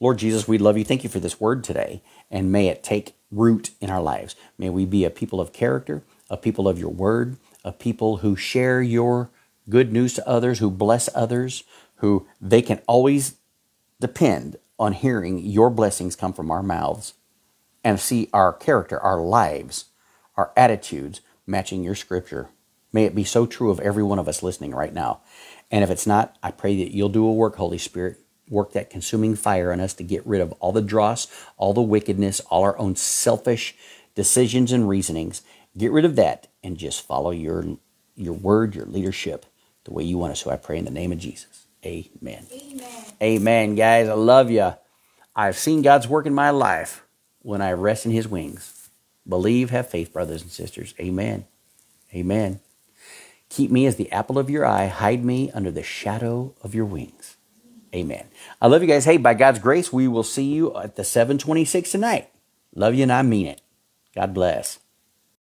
Lord Jesus, we love you. Thank you for this word today. And may it take root in our lives. May we be a people of character, a people of your word, a people who share your good news to others, who bless others, who they can always depend on hearing your blessings come from our mouths and see our character, our lives, our attitudes matching your scripture. May it be so true of every one of us listening right now. And if it's not, I pray that you'll do a work, Holy Spirit, work that consuming fire on us to get rid of all the dross, all the wickedness, all our own selfish decisions and reasonings. Get rid of that and just follow your your word, your leadership, the way you want us. So I pray in the name of Jesus. Amen. Amen. Amen, guys. I love you. I've seen God's work in my life when I rest in his wings. Believe, have faith, brothers and sisters. Amen. Amen. Keep me as the apple of your eye. Hide me under the shadow of your wings. Amen. I love you guys. Hey, by God's grace, we will see you at the 726 tonight. Love you and I mean it. God bless.